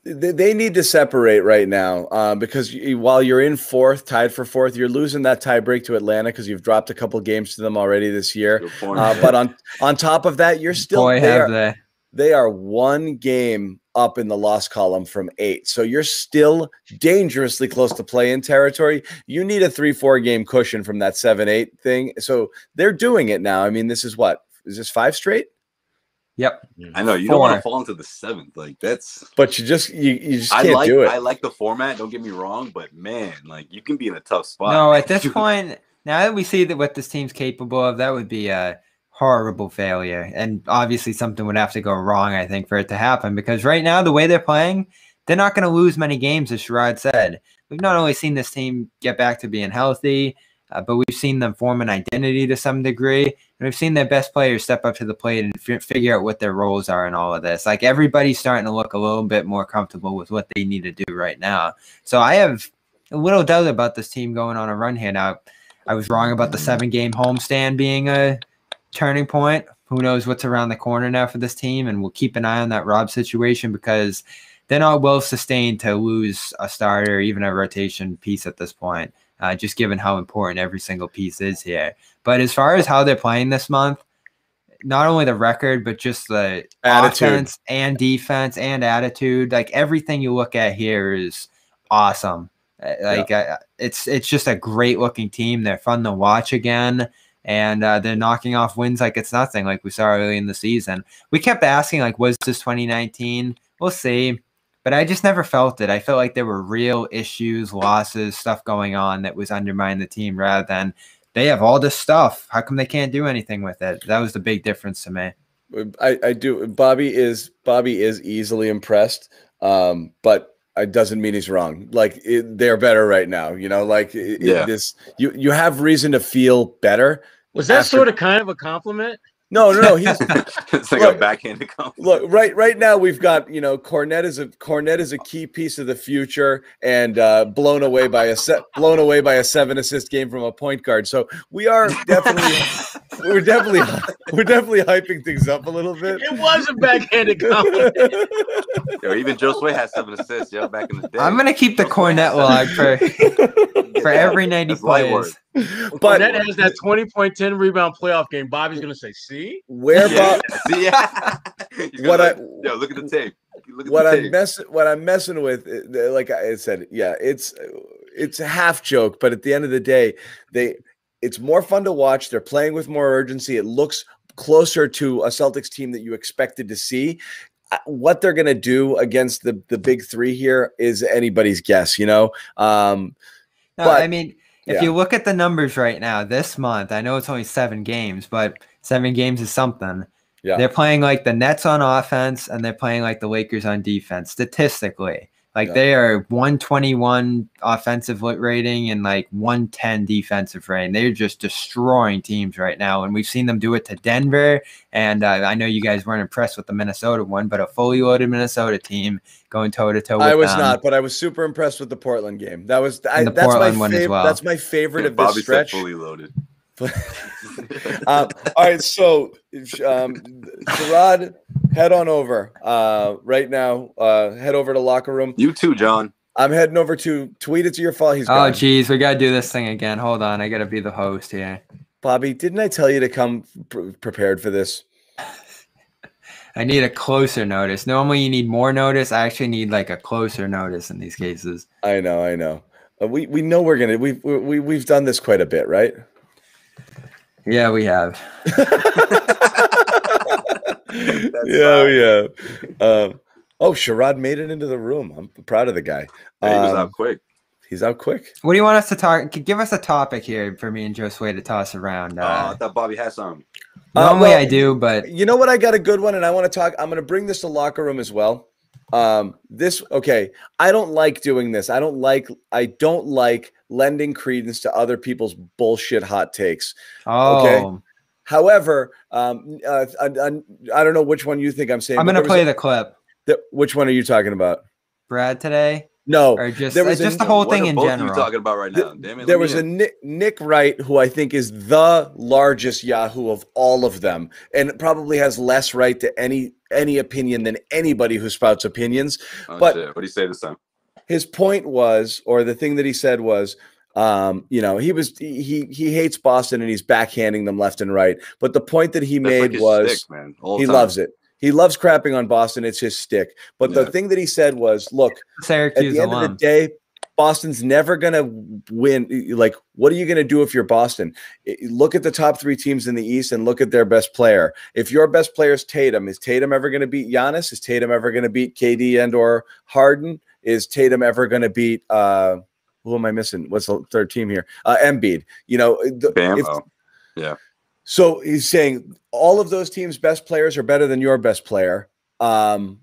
they, they need to separate right now uh, because you, while you're in fourth, tied for fourth, you're losing that tie break to Atlanta because you've dropped a couple games to them already this year. Uh, but on on top of that, you're still Boy, they have are, they. they are one game up in the loss column from eight. So you're still dangerously close to play in territory. You need a three, four game cushion from that seven, eight thing. So they're doing it now. I mean, this is what? Is this five straight? Yep. I know you don't want to fall into the seventh. Like that's But you just you, you just I can't like do it. I like the format. Don't get me wrong, but man, like you can be in a tough spot. No, at this point, now that we see that what this team's capable of, that would be a horrible failure. And obviously, something would have to go wrong, I think, for it to happen. Because right now, the way they're playing, they're not going to lose many games, as Sherrod said. We've not only seen this team get back to being healthy, uh, but we've seen them form an identity to some degree. And we've seen their best players step up to the plate and fi- figure out what their roles are in all of this. Like everybody's starting to look a little bit more comfortable with what they need to do right now. So I have a little doubt about this team going on a run here. Now, I was wrong about the seven game homestand being a turning point. Who knows what's around the corner now for this team? And we'll keep an eye on that Rob situation because they're not well sustained to lose a starter, even a rotation piece at this point, uh, just given how important every single piece is here. But as far as how they're playing this month, not only the record, but just the Attitude. offense and defense and attitude, like everything you look at here is awesome. Uh, Like uh, it's it's just a great looking team. They're fun to watch again, and uh, they're knocking off wins like it's nothing, like we saw early in the season. We kept asking, like, was this 2019? We'll see, but I just never felt it. I felt like there were real issues, losses, stuff going on that was undermining the team, rather than they have all this stuff. How come they can't do anything with it? That was the big difference to me. I, I do. Bobby is Bobby is easily impressed, um, but it doesn't mean he's wrong. Like it, they're better right now. You know, like it, it- this. You you have reason to feel better. Was that After- sort of kind of a compliment? No, no, no. He's it's like Look, a backhanded compliment. look right right now. We've got you know Kornet is a Kornet is a key piece of the future, and uh, blown away by a set blown away by a seven assist game from a point guard. So we are definitely we're definitely we're definitely hyping things up a little bit. It was a backhanded compliment. Yo, even Joe Sway had seven assists, yo, back in the day. I'm gonna keep the Joe Kornet had log seven. for for every 90 That's light players. but Kornet has that 20 point, 10 rebound playoff game. Bobby's gonna say, "See, where Yeah, Bob, see, yeah. What gonna I- like, yo, look at the tape. Look at what the I'm messing what I'm messing with, uh, like I said, yeah, it's it's a half joke, but at the end of the day, they it's more fun to watch. They're playing with more urgency. It looks closer to a Celtics team that you expected to see. Uh, What they're gonna do against the the big three here is anybody's guess, you know. Um, No, But- I mean, if yeah. you look at the numbers right now, this month, I know it's only seven games, but seven games is something. Yeah. They're playing like the Nets on offense and they're playing like the Lakers on defense, statistically. Like Yeah. they are 121 offensive rating and like 110 defensive rating. They're just destroying teams right now. And we've seen them do it to Denver. And uh, I know you guys weren't impressed with the Minnesota one, but a fully loaded Minnesota team going toe to toe with I was them. not, but I was super impressed with the Portland game. That was I, the that's Portland my one as favorite. well. That's my favorite of this Bobby said stretch. fully loaded. um, all right, so um, Sherrod, head on over uh, right now. Uh, head over to locker room. You too, John. I'm heading over to tweet. It's your fault. He's Oh, gone. geez, we gotta do this thing again. Hold on, I gotta be the host here. Bobby, didn't I tell you to come pr- prepared for this? I need a closer notice. Normally, you need more notice. I actually need like a closer notice in these cases. I know, I know. Uh, we we know we're gonna we've we, we- we've done this quite a bit, right? Yeah, we have. That's yeah, yeah. Um, oh, Sherrod made it into the room. I'm proud of the guy. Hey, he was Um, out quick. he's out quick. What do you want us to talk? Give us a topic here for me and Joe Sway to toss around. oh, I Uh, thought Bobby had some. Uh, normally well, I do, but You know what? I got a good one, and I want to talk. I'm going to bring this to locker room as well. Um, this okay. I don't like doing this. I don't like. I don't like lending credence to other people's bullshit hot takes. oh, However, um, uh, I, I, I don't know which one you think I'm saying. I'm gonna play a- the clip. the- which one are you talking about? Brad today, No, or just there was just a- the whole What thing are in both general. You talking about right now? Damn it. there was a. Nick, Nick Wright who I think is the largest Yahoo of all of them, and probably has less right to any any opinion than anybody who spouts opinions. Oh, but- shit. What do you say this time? His point was, or the thing that he said was, um, you know, he was he he hates Boston and he's backhanding them left and right. But the point that he That's made his was shtick, man. he time. loves it. He loves crapping on Boston. It's his stick. But the thing that he said was, look, at the end of the day, Boston's never going to win. Like, what are you going to do if you're Boston? Look at the top three teams in the East and look at their best player. If your best player is Tatum, is Tatum ever going to beat Giannis? Is Tatum ever going to beat KD and or Harden? Is Tatum ever going to beat? uh Who am I missing? What's the third team here? Uh Embiid. You know, the, Bam. if- oh. So he's saying all of those teams' best players are better than your best player. Um,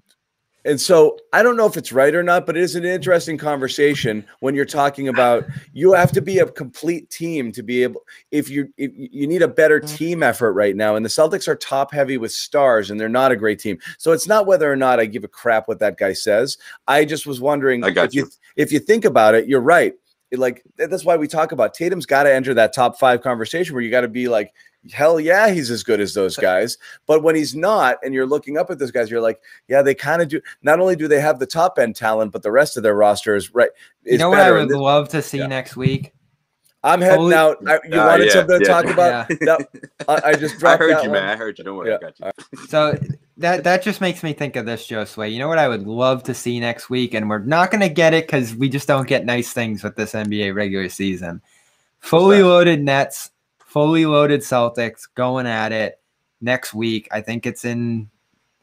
and so I don't know if it's right or not, but it is an interesting conversation when you're talking about you have to be a complete team to be able. If you if you need a better team effort right now, and the Celtics are top heavy with stars, and they're not a great team. So it's not whether or not I give a crap what that guy says. I just was wondering I got if you you. if you think about it, you're right. Like that's why we talk about Tatum's got to enter that top five conversation where you got to be like, hell yeah, he's as good as those guys. But when he's not, and you're looking up at those guys, you're like, yeah, they kind of do. Not only do they have the top end talent, but the rest of their roster is right. You is know what I would this- love to see yeah. next week? I'm heading Holy- out. I, you Ah, wanted yeah, something to yeah. talk about? Yeah. No, I, I just I heard that you, one. man. I heard you. Don't worry. Yeah. I got you. So that that just makes me think of this, Joe Sway. You know what I would love to see next week, and we're not going to get it because we just don't get nice things with this NBA regular season. Fully loaded Nets, fully loaded Celtics going at it next week. I think it's in,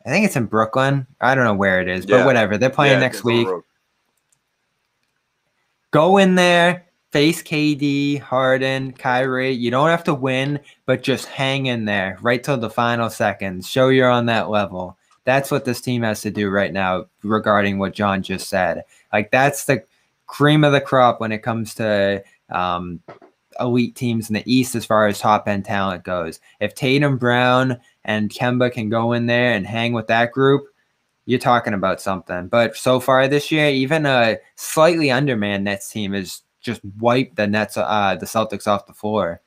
I think it's in Brooklyn. I don't know where it is, but whatever. They're playing Yeah, next it's on the week. Go in there, face KD, Harden, Kyrie. You don't have to win, but just hang in there right till the final seconds. Show you're on that level. That's what this team has to do right now regarding what John just said. Like that's the cream of the crop when it comes to um, elite teams in the East as far as top end talent goes. If Tatum Brown and Kemba can go in there and hang with that group, you're talking about something. But so far this year, even a slightly undermanned Nets team has just wiped the Nets, uh, the Celtics off the floor.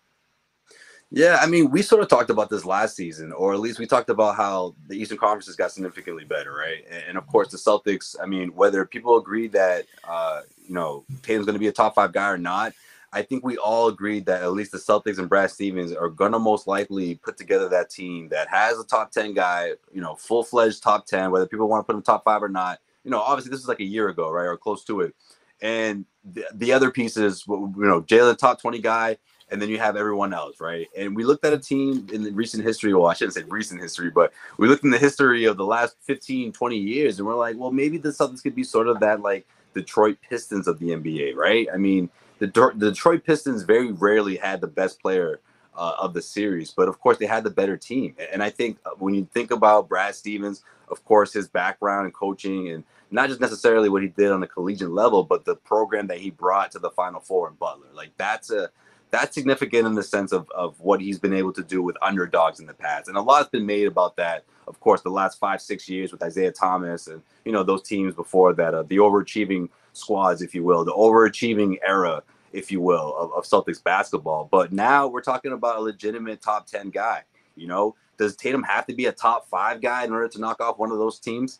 Yeah, I mean, we sort of talked about this last season, or at least we talked about how the Eastern Conference has got significantly better, right? And, and of course, the Celtics. I mean, whether people agree that uh, you know Tatum's going to be a top five guy or not, I think we all agreed that at least the Celtics and Brad Stevens are going to most likely put together that team that has a top ten guy, you know, full fledged top ten. Whether people want to put him top five or not, you know, obviously this is like a year ago, right, or close to it. And the, the other pieces, you know, Jaylen, top twenty guy and then you have everyone else, right? And we looked at a team in the recent history, well, I shouldn't say recent history, but we looked in the history of the last 15, 20 years, and we're like, well, maybe the Celtics could be sort of that like Detroit Pistons of the NBA, right? I mean, the, the Detroit Pistons very rarely had the best player uh, of the series, but of course they had the better team. And I think uh, when you think about Brad Stevens, of course, his background and coaching and not just necessarily what he did on the collegiate level, but the program that he brought to the Final Four in Butler, like that's a that's significant in the sense of, of what he's been able to do with underdogs in the past. And a lot's been made about that, of course, the last five, six years with Isaiah Thomas and, you know, those teams before that, uh, the overachieving squads, if you will, the overachieving era, if you will, of, of Celtics basketball. But now we're talking about a legitimate top 10 guy. You know, does Tatum have to be a top five guy in order to knock off one of those teams?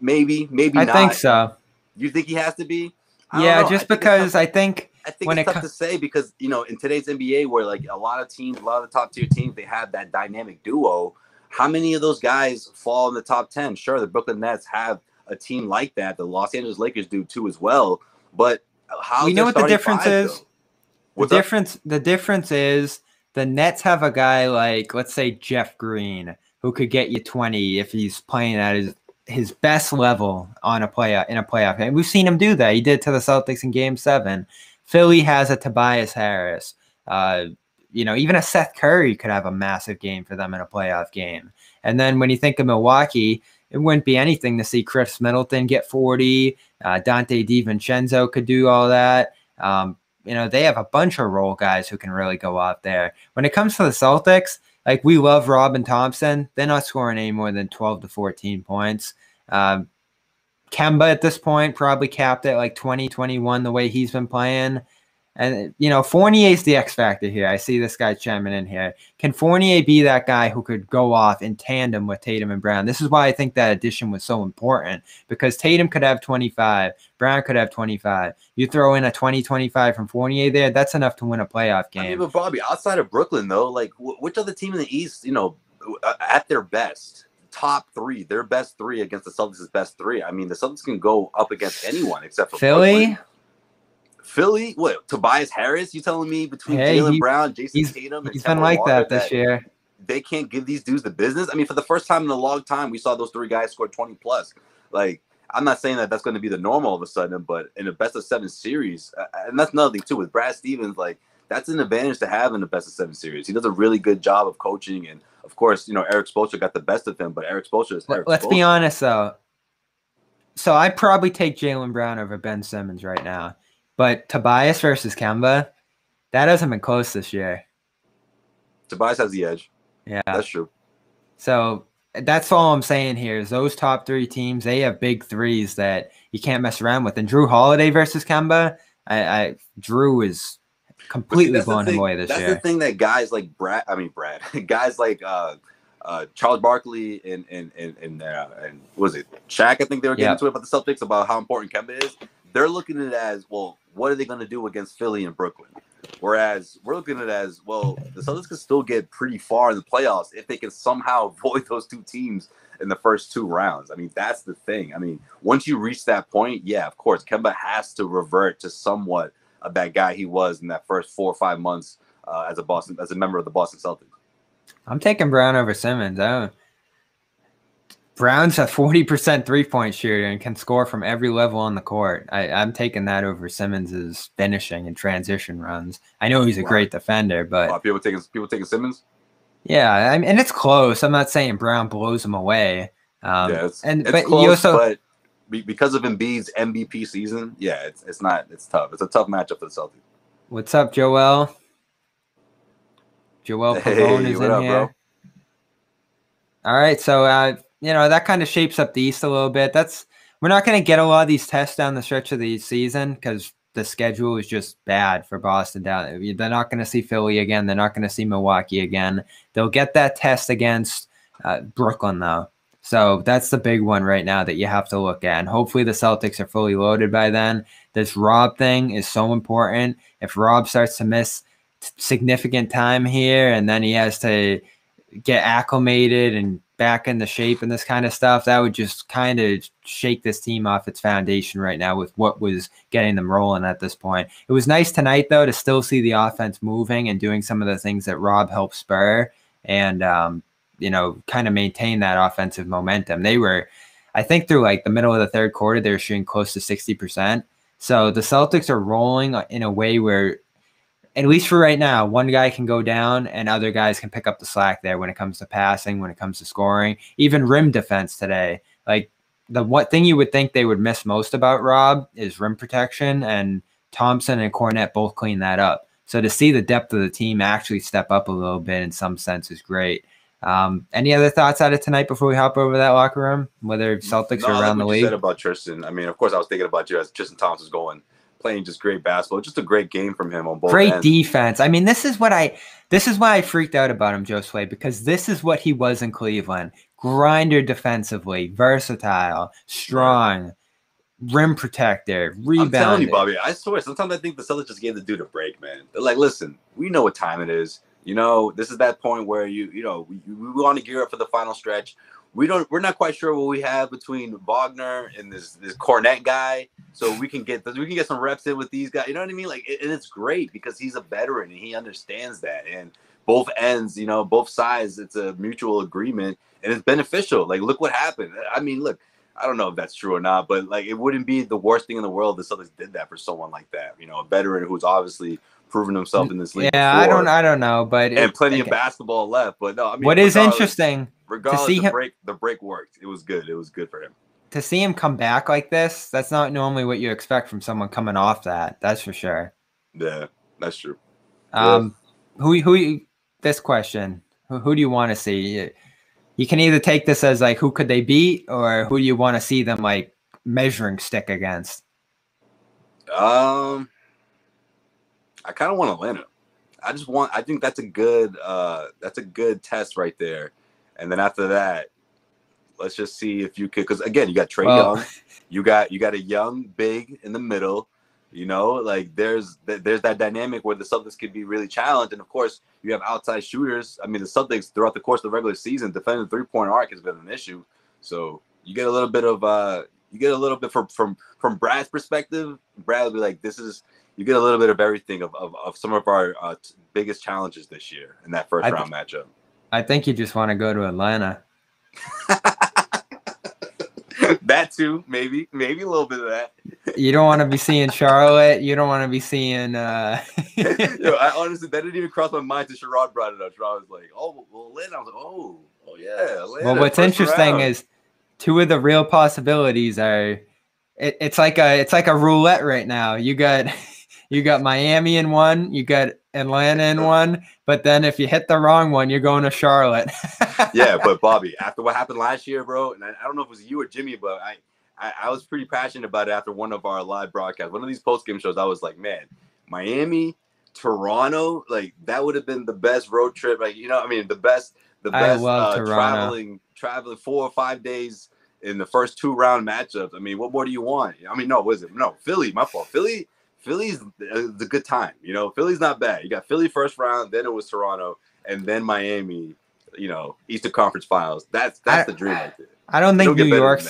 Maybe, maybe I not. think so. You think he has to be? I Yeah, know. I just think because I think I think when it's it tough co- to say because you know in today's NBA where like a lot of teams, a lot of the top tier teams, they have that dynamic duo. How many of those guys fall in the top ten? Sure, the Brooklyn Nets have a team like that. The Los Angeles Lakers do too as well. But how We know what the difference is? The up? difference the difference is the Nets have a guy like let's say Jeff Green who could get you 20 if he's playing at his his best level on a playoff in a playoff game. We've seen him do that. He did to the Celtics in Game Seven. Philly has a Tobias Harris. Uh, you know, even a Seth Curry could have a massive game for them in a playoff game. And then when you think of Milwaukee, it wouldn't be anything to see Khris Middleton get 40. Uh, Donte DiVincenzo could do all that. Um, you know, they have a bunch of role guys who can really go out there. When it comes to the Celtics, like we love Robin Thompson. They're not scoring any more than 12 to 14 points. Um, Kemba at this point probably capped at like 20, 21 the way he's been playing. And you know, Fournier is the X factor here. I see this guy chiming in here. Can Fournier be that guy who could go off in tandem with Tatum and Brown? This is why I think that addition was so important because Tatum could have 25, Brown could have 25. You throw in a 20 25 from Fournier there, that's enough to win a playoff game. I mean, but Bobby, outside of Brooklyn, though, like which other team in the East, you know, uh, at their best, top three, their best three against the Celtics' best three? I mean, the Celtics can go up against anyone except for Philly. Brooklyn. Philly, what? Tobias Harris? You telling me between hey, Jaylen Brown, Jayson he's, Tatum, and he's been like that this that year. They can't give these dudes the business. I mean, for the first time in a long time, we saw those three guys score twenty plus. Like, I'm not saying that that's going to be the normal all of a sudden, but in a best of seven series, uh, and that's another thing too with Brad Stevens. Like, that's an advantage to have in the best of seven series. He does a really good job of coaching, and of course, you know Erik Spoelstra got the best of him, but Erik Spoelstra is. Erik Let's Spoelstra. be honest, though. So I probably take Jaylen Brown over Ben Simmons right now. But Tobias versus Kemba, that hasn't been close this year. Tobias has the edge. Yeah, that's true. So that's all I'm saying here is those top three teams, they have big threes that you can't mess around with. And Jrue Holiday versus Kemba, I, I Jrue is completely see, blown him away this that's year. That's the thing that guys like Brad, I mean Brad, guys like uh, uh, Charles Barkley and and and and, uh, and was it Shaq? I think they were getting yep. into it about the Celtics about how important Kemba is. They're looking at it as well what are they going to do against Philly and Brooklyn? Whereas we're looking at it as well, the Celtics could still get pretty far in the playoffs if they can somehow avoid those two teams in the first two rounds. I mean, that's the thing. I mean, once you reach that point, yeah, of course, Kemba has to revert to somewhat of that guy he was in that first four or five months uh, as a Boston as a member of the Boston Celtics. I'm taking Brown over Simmons. I don't, Brown's a 40% three point shooter and can score from every level on the court. I, am taking that over Simmons's finishing and transition runs. I know he's a wow. great defender, but wow, people taking people taking Simmons. Yeah, I mean, and it's close. I'm not saying Brown blows him away. Um, yeah, it's, and it's but close, you also, but because of Embiid's MVP season, yeah, it's it's not it's tough. It's a tough matchup for the Celtics. What's up, Joel? Joel hey, Pavon is in up, here. Bro? All right, so uh, you know, that kind of shapes up the East a little bit. That's we're not going to get a lot of these tests down the stretch of the season because the schedule is just bad for Boston down. They're not going to see Philly again. They're not going to see Milwaukee again. They'll get that test against uh, Brooklyn though. So that's the big one right now that you have to look at. And hopefully the Celtics are fully loaded by then. This Rob thing is so important. If Rob starts to miss significant time here and then he has to get acclimated and back in the shape and this kind of stuff, that would just kind of shake this team off its foundation right now with what was getting them rolling at this point. It was nice tonight, though, to still see the offense moving and doing some of the things that Rob helped spur and, um, you know, kind of maintain that offensive momentum. They were, I think, through like the middle of the third quarter, they were shooting close to 60%. So the Celtics are rolling in a way where at least for right now, one guy can go down and other guys can pick up the slack there when it comes to passing, when it comes to scoring, even rim defense today. Like the what thing you would think they would miss most about Rob is rim protection, and Thompson and Kornet both clean that up. So to see the depth of the team actually step up a little bit in some sense is great. Um, any other thoughts out of tonight before we hop over that locker room? Whether Celtics no, are around the league. Said about Tristan. I mean, of course, I was thinking about you as Tristan Thompson was going playing just great basketball. Just a great game from him on both. Great ends. defense. I mean, this is what I this is why I freaked out about him, Josue, because this is what he was in Cleveland. Grinder defensively, versatile, strong, rim protector, rebound. I'm telling you, Bobby. I swear, sometimes I think the Celtics just gave the dude a break, man. They're like, listen, we know what time it is. You know, this is that point where you, you know, we, we want to gear up for the final stretch we don't we're not quite sure what we have between Wagner and this this Kornet guy. So we can get we can get some reps in with these guys. You know what I mean? Like and it's great because he's a veteran and he understands that. And both ends, you know, both sides, it's a mutual agreement. and it's beneficial. Like, look what happened. I mean, look, I don't know if that's true or not, but like, it wouldn't be the worst thing in the world if Celtics did that for someone like that. You know, a veteran who's obviously proven himself in this league. Yeah, I don't I don't know, but And it- plenty of basketball left, but no, I mean, what is interesting regardless, see the him- break, the break worked. It was good. It was good for him. to see him come back like this, that's not normally what you expect from someone coming off that. That's for sure. Yeah, that's true. Yeah. Um, who who this question? Who, who do you want to see? You, you can either take this as like who could they beat, or who do you want to see them like measuring stick against? Um, I kind of want Atlanta. I just want. I think that's a good. Uh, that's a good test right there. And then after that, let's just see if you could. Because again, you got Trae Well- Young. You got you got a young big in the middle. You know, like there's th- there's that dynamic where the Celtics could be really challenged, and of course you have outside shooters. I mean, the Celtics throughout the course of the regular season, defending the three point arc has been an issue. So you get a little bit of uh, you get a little bit from from from Brad's perspective. Brad will be like, this is you get a little bit of everything of of, of some of our uh, t- biggest challenges this year in that first I round matchup. I think you just want to go to Atlanta. that too, maybe, maybe a little bit of that. You don't want to be seeing Charlotte. You don't want to be seeing. Uh, Yo, I honestly that didn't even cross my mind till Sherrod brought it up. Sherrod was like, "Oh, well, Atlanta." I was like, "Oh, oh yeah." Atlanta, well, what's interesting round. is two of the real possibilities are. It, it's like a it's like a roulette right now. You got you got Miami in one, you got Atlanta in one, but then if you hit the wrong one, you're going to Charlotte. yeah, but Bobby, after what happened last year, bro, and I, I don't know if it was you or Jimmy, but I, I, I was pretty passionate about it after one of our live broadcasts. One of these post game shows, I was like, man, Miami, Toronto, like that would have been the best road trip. Like, you know, I mean, the best, the best uh, traveling, traveling four or five days in the first two round matchups. I mean, what more do you want? I mean, no, was it? No, Philly, my fault. Philly, Philly's uh, the good time. You know, Philly's not bad. You got Philly first round, then it was Toronto, and then Miami. You know, Eastern Conference Finals. That's that's I- the dream right there. I don't think don't New York's.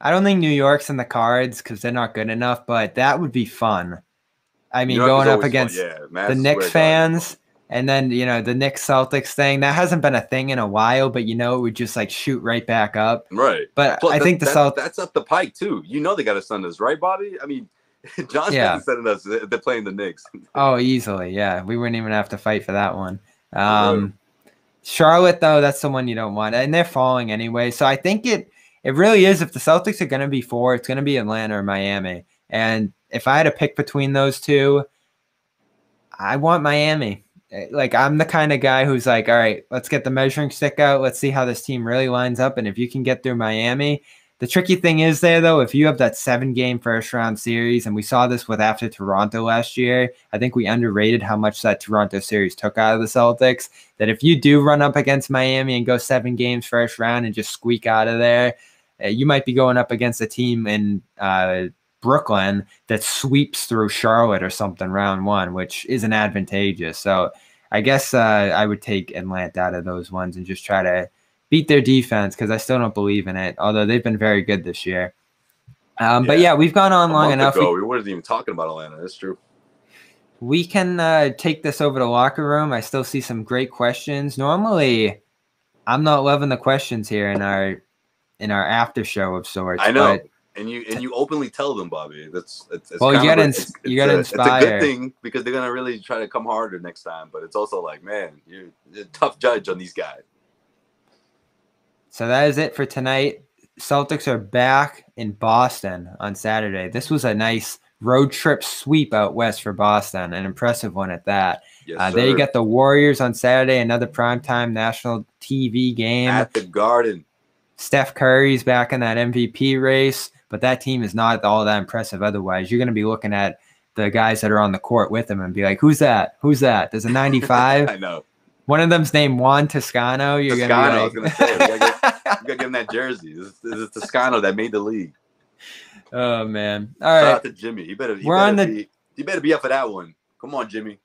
I don't think New York's in the cards because they're not good enough, but that would be fun. I mean, New going up against yeah, the Knicks fans, and then you know the Knicks Celtics thing that hasn't been a thing in a while, but you know it would just like shoot right back up. right? But Plus, I think the South. that's up the pike too. You know they got to send us, right, Bobby? I mean, John's Yeah. yeah. sending us. They're playing the Knicks. Oh, easily, yeah. We wouldn't even have to fight for that one. Um, Charlotte, though, that's the one you don't want, and they're falling anyway. So I think it it really is. If the Celtics are going to be four, it's going to be Atlanta or Miami. And if I had to pick between those two, I want Miami. Eh, Like I'm the kind of guy who's like, all right, let's get the measuring stick out. Let's see how this team really lines up. And if you can get through Miami, the tricky thing is there though, if you have that seven game first round series, and we saw this with after Toronto last year, I think we underrated how much that Toronto series took out of the Celtics. That if you do run up against Miami and go seven games first round and just squeak out of there, uh, you might be going up against a team in uh, Brooklyn that sweeps through Charlotte or something round one, which isn't advantageous. So I guess uh, I would take Atlanta out of those ones and just try to beat their defense because I still don't believe in it, although they've been very good this year. Um, But Yeah. yeah, we've gone on long enough. Ago, We, we weren't even talking about Atlanta. That's true. we can uh, take this over to locker room. I still see some great questions. Normally, I'm not loving the questions here in our in our after show of sorts. I know. And you and you openly tell them, Bobby. That's it's, it's Well, you gotta a- it's- you gotta a- It's a good thing because they're gonna really try to come harder next time. But it's also like, man, you're, you're a tough judge on these guys. So that is it for tonight. Celtics are back in Boston on Saturday. This was a nice road trip sweep out west for Boston, an impressive one at that. Yes, Uh, there you got the Warriors on Saturday, another primetime national TV game. at the Garden. Steph Curry's back in that MVP race, but that team is not all that impressive otherwise. You're going to be looking at the guys that are on the court with him and be like, who's that? Who's that? There's a 95. I know. One of them's named Juan Toscano. You're Toscano, I was gonna say. Gotta, get, we gotta give him that jersey. This, this is Toscano that made the league. Oh man! All Shout right, out to Jimmy. He better. He We're better on the- Be, he better be up for that one. Come on, Jimmy.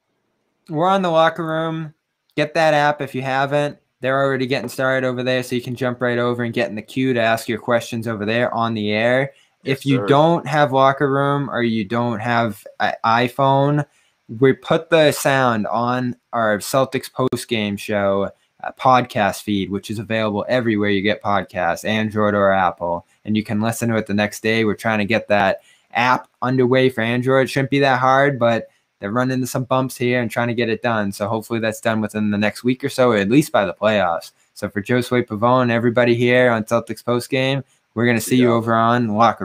we're on the locker room. Get that app if you haven't. They're already getting started over there, so you can jump right over and get in the queue to ask your questions over there on the air. Yes, if you sir. don't have locker room or you don't have an iPhone, we put the sound on our Celtics post game show podcast feed, which is available everywhere you get podcasts, Android or Apple, and you can listen to it the next day. We're trying to get that app underway for Android. Shouldn't be that hard, but they're running into some bumps here and trying to get it done. So hopefully that's done within the next week or so, or at least by the playoffs. So for Josue Pavon, everybody here on Celtics post game, we're gonna see you over on locker.